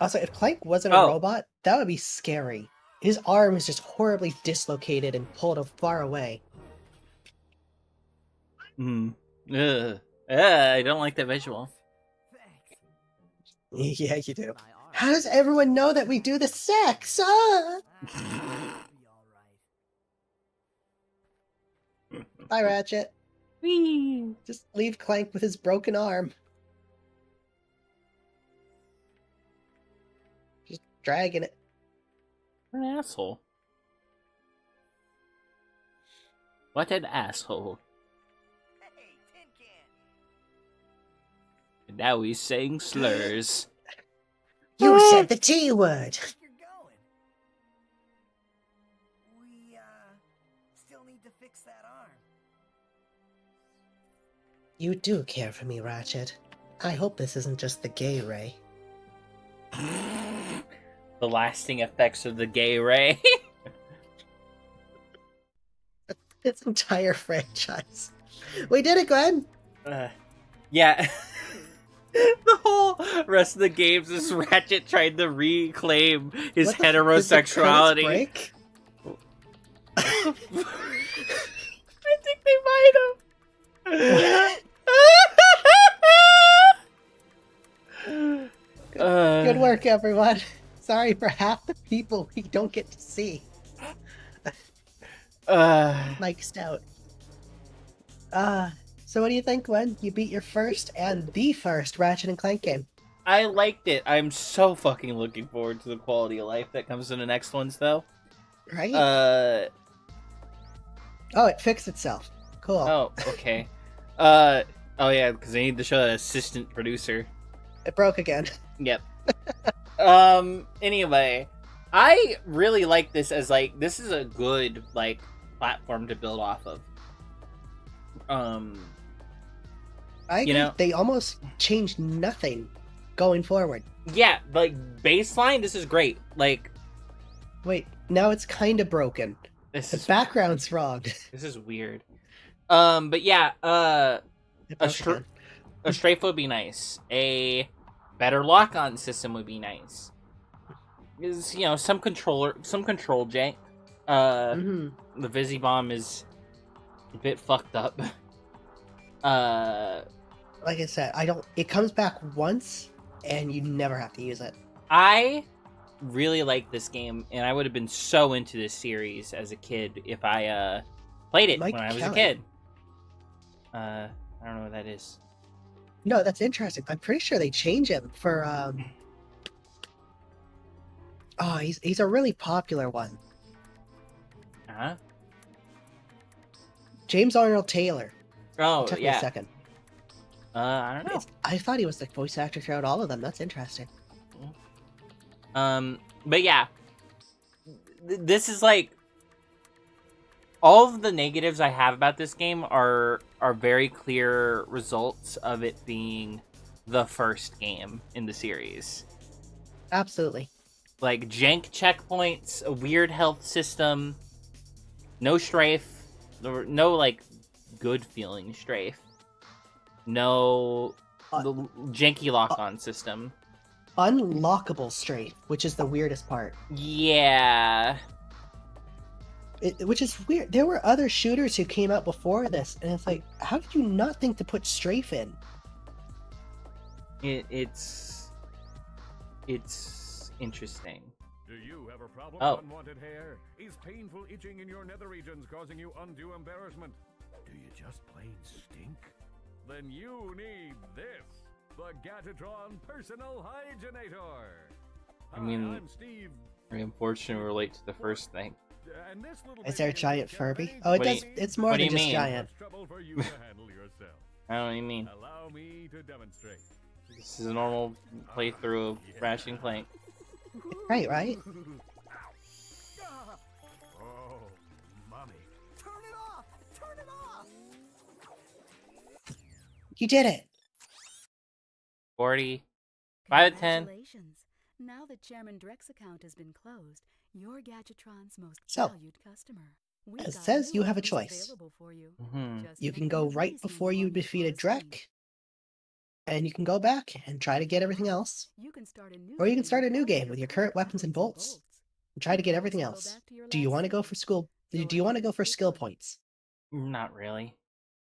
Also, if Clank wasn't a Oh. robot, that would be scary. His arm is just horribly dislocated and pulled far away. Hmm. Ugh. Ugh, I don't like that visual. Yeah, you do. How does everyone know that we do the sex? Ah! Bye, Ratchet. Whee! Just leave Clank with his broken arm. Just dragging it. What an asshole. What an asshole. Hey, Tin Can. And now he's saying slurs. You said the T word. You do care for me, Ratchet. I hope this isn't just the gay ray. the lasting effects of the gay ray. This entire franchise. We did it, Glenn! Uh, yeah. the whole rest of the games is Ratchet trying to reclaim his What the the heterosexuality. break? I think they might have. Uh, Good work, everyone. Sorry for half the people we don't get to see. Uh, Mike Stout. Uh, so what do you think, Glenn? You beat your first and the first Ratchet and Clank game. I liked it. I'm so fucking looking forward to the quality of life that comes in the next ones, though. Right? Uh, oh, it fixed itself. Cool. oh, okay. Uh, oh yeah, because I need to show an assistant producer. It broke again. Yep. um. Anyway, I really like this as like this is a good like platform to build off of. Um. I You know- they almost changed nothing going forward. Yeah, like baseline. This is great. Like Wait, now it's kind of broken. this The is background's wrong. this is weird. Um. But yeah. Uh. A str- a strafe would be nice. A better lock-on system would be nice. Is you know some controller, some control jank. Uh, Mhm. the Visibomb is a bit fucked up. Uh, Like I said, I don't. It comes back once, and you never have to use it. I really like this game, and I would have been so into this series as a kid if I uh played it Mike when I was a kid. Uh, I don't know what that is. No, that's interesting. I'm pretty sure they change him for. um Oh, he's he's a really popular one. Huh? James Arnold Taylor. Oh It took me a yeah. second. Uh, I don't know. It's- I thought he was the voice actor throughout all of them. That's interesting. Um, but yeah, Th- this is like all of the negatives I have about this game are are very clear results of it being the first game in the series. Absolutely. Like jank checkpoints, a weird health system, no strafe, no like good feeling strafe, no Uh, the janky lock on system. Unlockable strafe, which is the weirdest part. Yeah, It, which is weird. There were other shooters who came out before this, and it's like, how did you not think to put strafe in? It, it's it's interesting. Do you have a problem Oh. with unwanted hair? Is painful itching in your nether regions causing you undue embarrassment? Do you just plain stink? Then you need this, the Gadgetron Personal Hygienator. I mean- Hi, I'm Steve. Very unfortunate relate to the first thing. And this little Is there a giant can Furby? Oh, it What do does. you- It's more what do than you just mean? giant. much you to handle yourself. I don't know what you mean. Allow me to demonstrate. This is a normal playthrough of Ratchet and Clank. Right, right. Oh, mommy. Turn it off! Turn it off! You did it. 40. 5 out of 10. Now that Chairman Drek's account has been closed, you're Gadgetron's most So, valued customer. We've it says you have a choice. available for you. Mhm. You can go right before you defeat a Drek, and you can go back and try to get everything else. You can start a new Or you can start a new game with your current weapons and bolts. And try to get everything else. back to your Do you want to go for school? Do you want to go for skill points? Not really.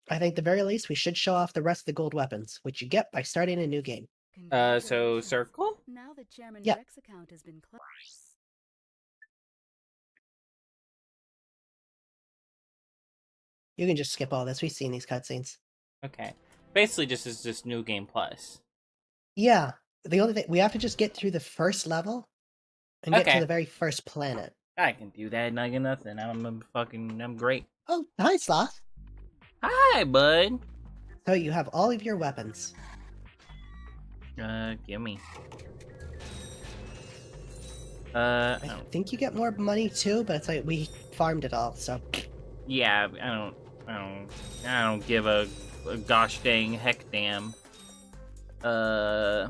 I think the very least we should show off the rest of the gold weapons, which you get by starting a new game. Uh, so circle. Now the Chairman Yep. Drek's account has been closed. You can just skip all this. We've seen these cutscenes. Okay. Basically, just is just new game plus. Yeah. The only thing we have to just get through the first level and get to the very first planet. I can do that. Not nothing. I'm a fucking. I'm great. Oh, hi, Sloth. Hi, bud. So you have all of your weapons. Uh, gimme. Uh, I don't- think you get more money too, but it's like we farmed it all, so yeah, I don't, I don't, I don't give a, a gosh dang heck damn. Uh,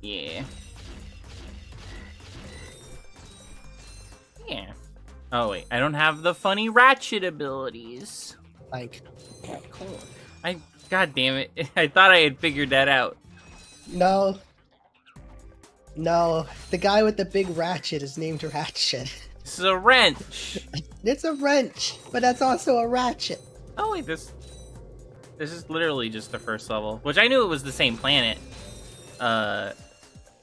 yeah, yeah. Oh wait, I don't have the funny ratchet abilities. like Cool. I, god damn it, I thought I had figured that out. no. No, the guy with the big ratchet is named Ratchet. This is a wrench. It's a wrench, but that's also a ratchet. Oh wait, this this is literally just the first level, which I knew it was the same planet. Uh,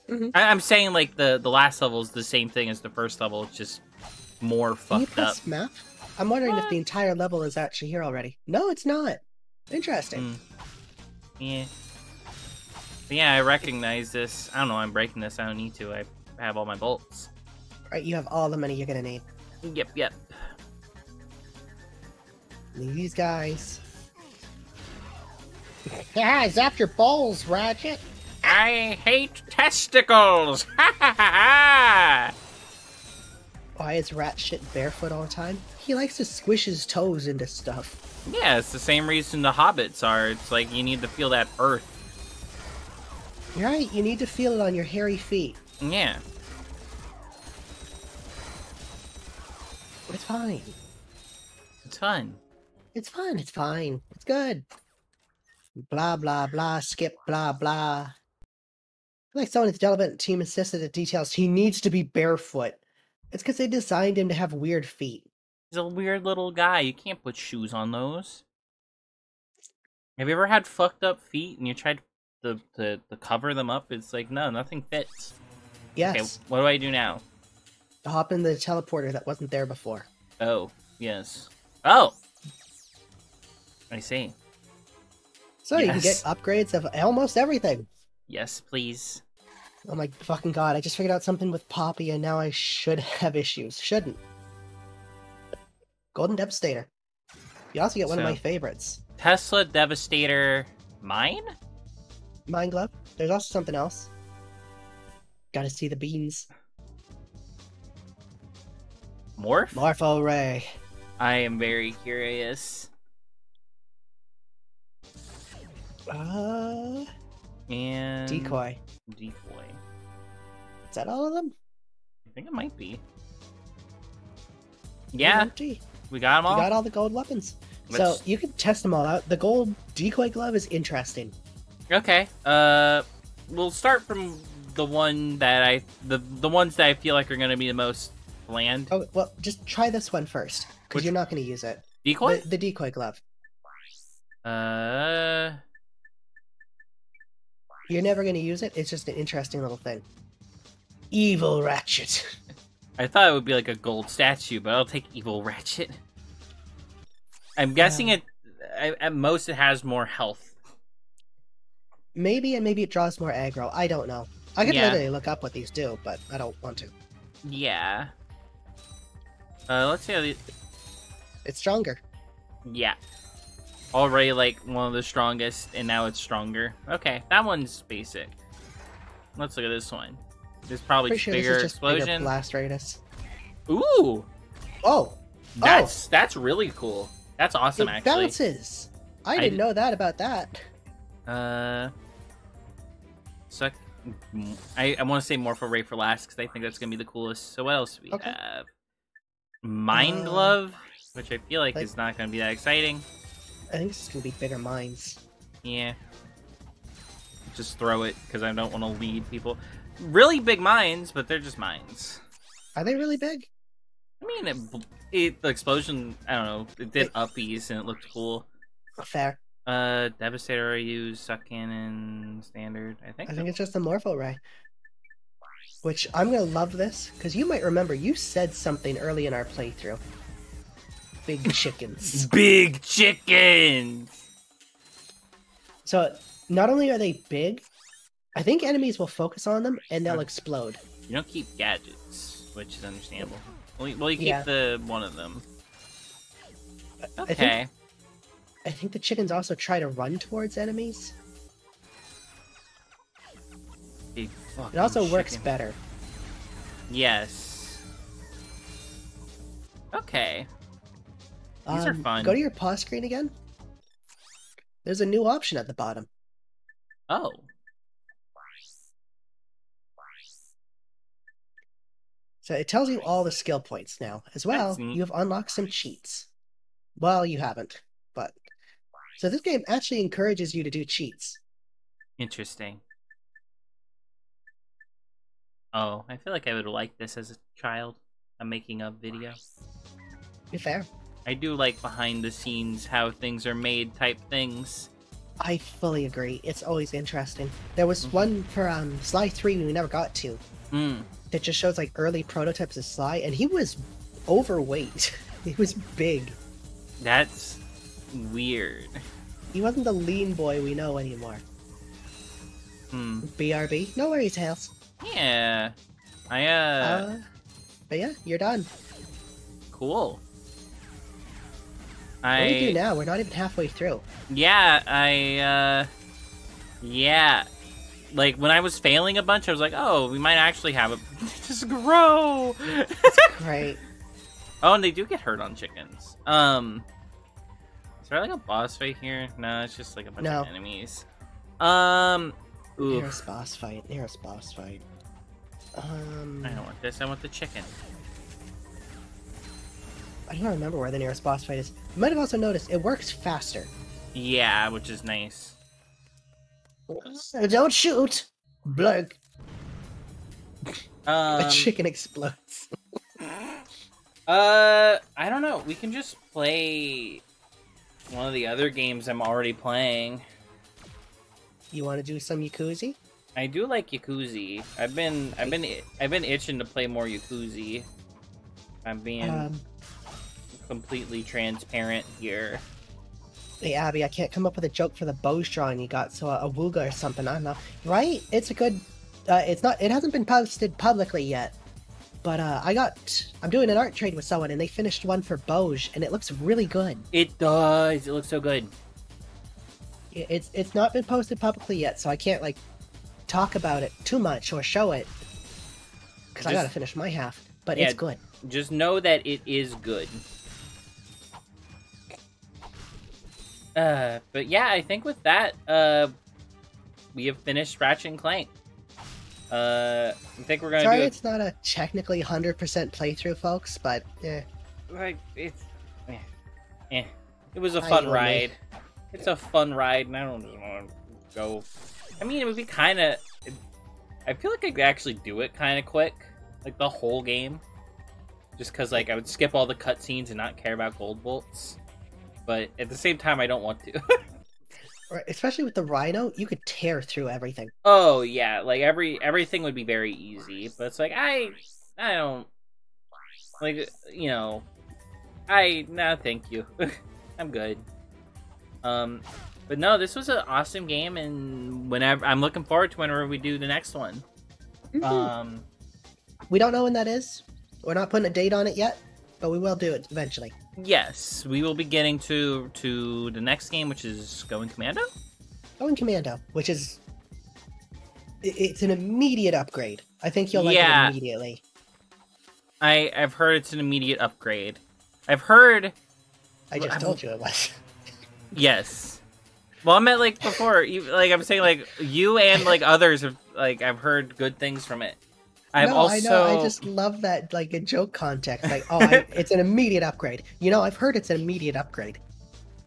Mhm. I, I'm saying like the the last level is the same thing as the first level, it's just more Can you fucked up. map? I'm wondering if the entire level is actually here already. No, it's not. Interesting. Mm. Yeah. But yeah, I recognize this. I don't know. I'm breaking this. I don't need to. I have all my bolts. Right, you have all the money you're gonna need. Yep, yep. These guys. Yeah, zap your balls, Ratchet. I hate testicles. Ha ha ha ha. Why is Ratchet barefoot all the time? He likes to squish his toes into stuff. Yeah, it's the same reason the hobbits are. It's like you need to feel that earth. You're right, you need to feel it on your hairy feet. Yeah. It's fine. It's fine. It's fine. It's fine. It's good. Blah blah blah. Skip blah blah. Like someone's development team insisted the details. He needs to be barefoot. It's because they designed him to have weird feet. He's a weird little guy. You can't put shoes on those. Have you ever had fucked up feet and you tried to, to, to cover them up? It's like, no, nothing fits. Yes. Okay, what do I do now? Hop in the teleporter that wasn't there before. Oh, yes. Oh! I see. So you can get upgrades of almost everything. Yes, please. Oh my fucking god, I just figured out something with Poppy and now I should have issues. Shouldn't. Golden Devastator. You also get one of my favorites. Tesla Devastator mine? Mine Glove. There's also something else. Gotta see the beans. Morph? Morph-o-Ray. I am very curious. Uh, And decoy. Decoy. Is that all of them? I think it might be. Yeah, we got them all. got all the gold weapons. So Let's- you can test them all out. The gold decoy glove is interesting. Okay. Uh, we'll start from the one that I the the ones that I feel like are gonna be the most bland. Oh well, just try this one first, because you're not going to use it. Decoy. The, the decoy glove. Uh, You're never going to use it. It's just an interesting little thing. Evil Ratchet. I thought it would be like a gold statue, but I'll take Evil Ratchet. I'm guessing it. I, at most, it has more health. Maybe and maybe it draws more aggro. I don't know. I could Yeah. literally look up what these do, but I don't want to. Yeah. Uh, let's see how the. It's stronger. Yeah. Already like one of the strongest, and now it's stronger. Okay, that one's basic. Let's look at this one. This probably Pretty just sure bigger just bigger explosion. blast radius. Ooh, Oh, that's that's really cool. That's awesome, it actually. bounces. I I didn't know that about that. Uh, suck. I, I want to say Morph-o-Ray for last because I think that's gonna be the coolest. So what else do we Okay. have? Mind Uh, Glove, which I feel like like- is not gonna be that exciting. I think this is gonna be bigger mines. Yeah. Just throw it because I don't want to lead people. Really big mines, but they're just mines. Are they really big? I mean, it, it, the explosion. I don't know. It did uppies and it looked cool. Fair. Uh, Devastator I use suck cannon standard. I think. I think it's just the Morph-o-Ray. Which I'm gonna love this because you might remember you said something early in our playthrough. Big chickens. big chickens. so not only are they big, I think enemies will focus on them and they'll explode. You don't keep gadgets, which is understandable. Well, you, well, you keep Yeah. the one of them. I Okay. think I think the chickens also try to run towards enemies. Big It also fucking works better. Yes. Okay. These are Um, fun. Go to your pause screen again. There's a new option at the bottom. Oh. So it tells you all the skill points now. As well, you have unlocked some cheats. Well, you haven't, but so this game actually encourages you to do cheats. Interesting. Oh, I feel like I would like this as a child. A making of video. Be fair. I do like behind the scenes how things are made type things. I fully agree. It's always interesting. There was Mhm. one for um Sly 3 we never got to Hmm. that just shows like early prototypes of Sly, and he was overweight. he was big. That's weird. He wasn't the lean boy we know anymore. Hmm. BRB. No worries, Tails. Yeah. I uh, Uh, but yeah, you're done. cool. I... What do we do now? We're not even halfway through. yeah, I uh yeah. Like when I was failing a bunch, I was like, "Oh, we might actually have it just grow." That's Great. oh, and they do get hurt on chickens. Um, is there like a boss fight here? No, it's just like a bunch No. of enemies. Um, oof. Nearest boss fight. Nearest boss fight. Um, I don't want this. I want the chicken. I don't remember where the nearest boss fight is. You might have also noticed it works faster. Yeah, which is nice. Don't shoot! Blurg. Um, the chicken explodes. Uh, I don't know. We can just play one of the other games I'm already playing. You want to do some Yakuza? I do like Yakuza. I've been, I've been, I've been itching to play more Yakuza. I'm being Um, completely transparent here. hey Abby, I can't come up with a joke for the bowstring you got, so a, a wooga or something. I don't know. Right? It's a good. Uh, it's not. It hasn't been posted publicly yet, but uh, I got. I'm doing an art trade with someone, and they finished one for Boj, and it looks really good. It does. It looks so good. It's it's not been posted publicly yet, so I can't like talk about it too much or show it because I gotta finish my half. But Yeah. it's good. Just know that it is good. Uh, but yeah, I think with that, uh, we have finished Ratchet and Clank. Uh, I think we're gonna Sorry, do it's not a technically hundred percent playthrough, folks, but eh. like it's, eh, eh. It was a fun ride. It's a fun ride, and I don't just want to go. I mean, it would be kind of. I feel like I could actually do it kind of quick, like the whole game, just because like I would skip all the cutscenes and not care about gold bolts. But at the same time, I don't want to. Right, especially with the Rhino, you could tear through everything. oh yeah, like every everything would be very easy, but it's like I I don't like you know I nah thank you. I'm good. Um but no, this was an awesome game and whenever I'm looking forward to whenever we do the next one. Um we don't know when that is. We're not putting a date on it yet, but we will do it eventually. yes, we will be getting to to the next game which is Going Commando. Going Commando, which is it's an immediate upgrade. I think you'll like Yeah. it immediately. I I've heard it's an immediate upgrade. I've heard I just I'm- told you it was. Yes. Well, I meant like before. You, like I'm saying, like you and like others have like I've heard good things from it. I've no, also I know. I just love that, like a joke context. Like, oh, I, it's an immediate upgrade. You know, I've heard it's an immediate upgrade.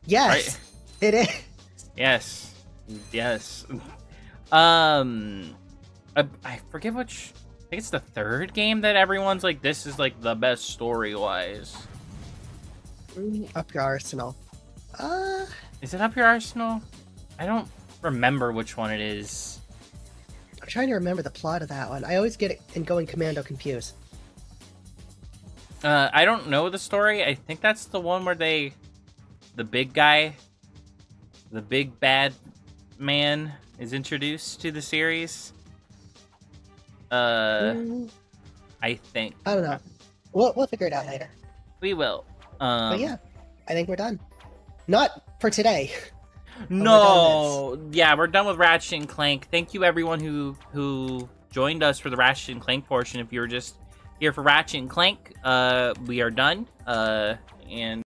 Yes, it is. yes, yes. Um, I, I forget which. I think it's the third game that everyone's like, this is like the best story wise. Up your arsenal. Uh, Is it up your arsenal? I don't remember which one it is. I'm trying to remember the plot of that one. I always get it in Going Commando confused. Uh, I don't know the story. I think that's the one where they, the big guy, the big bad man, is introduced to the series. Uh, Mm, I think I don't know. We'll, we'll figure it out later. we will. Um, but yeah, I think we're done. Not for today. No, yeah, we're done with Ratchet and Clank. Thank you everyone who who joined us for the Ratchet and Clank portion. If you were just here for Ratchet and Clank, uh, we are done. Uh, and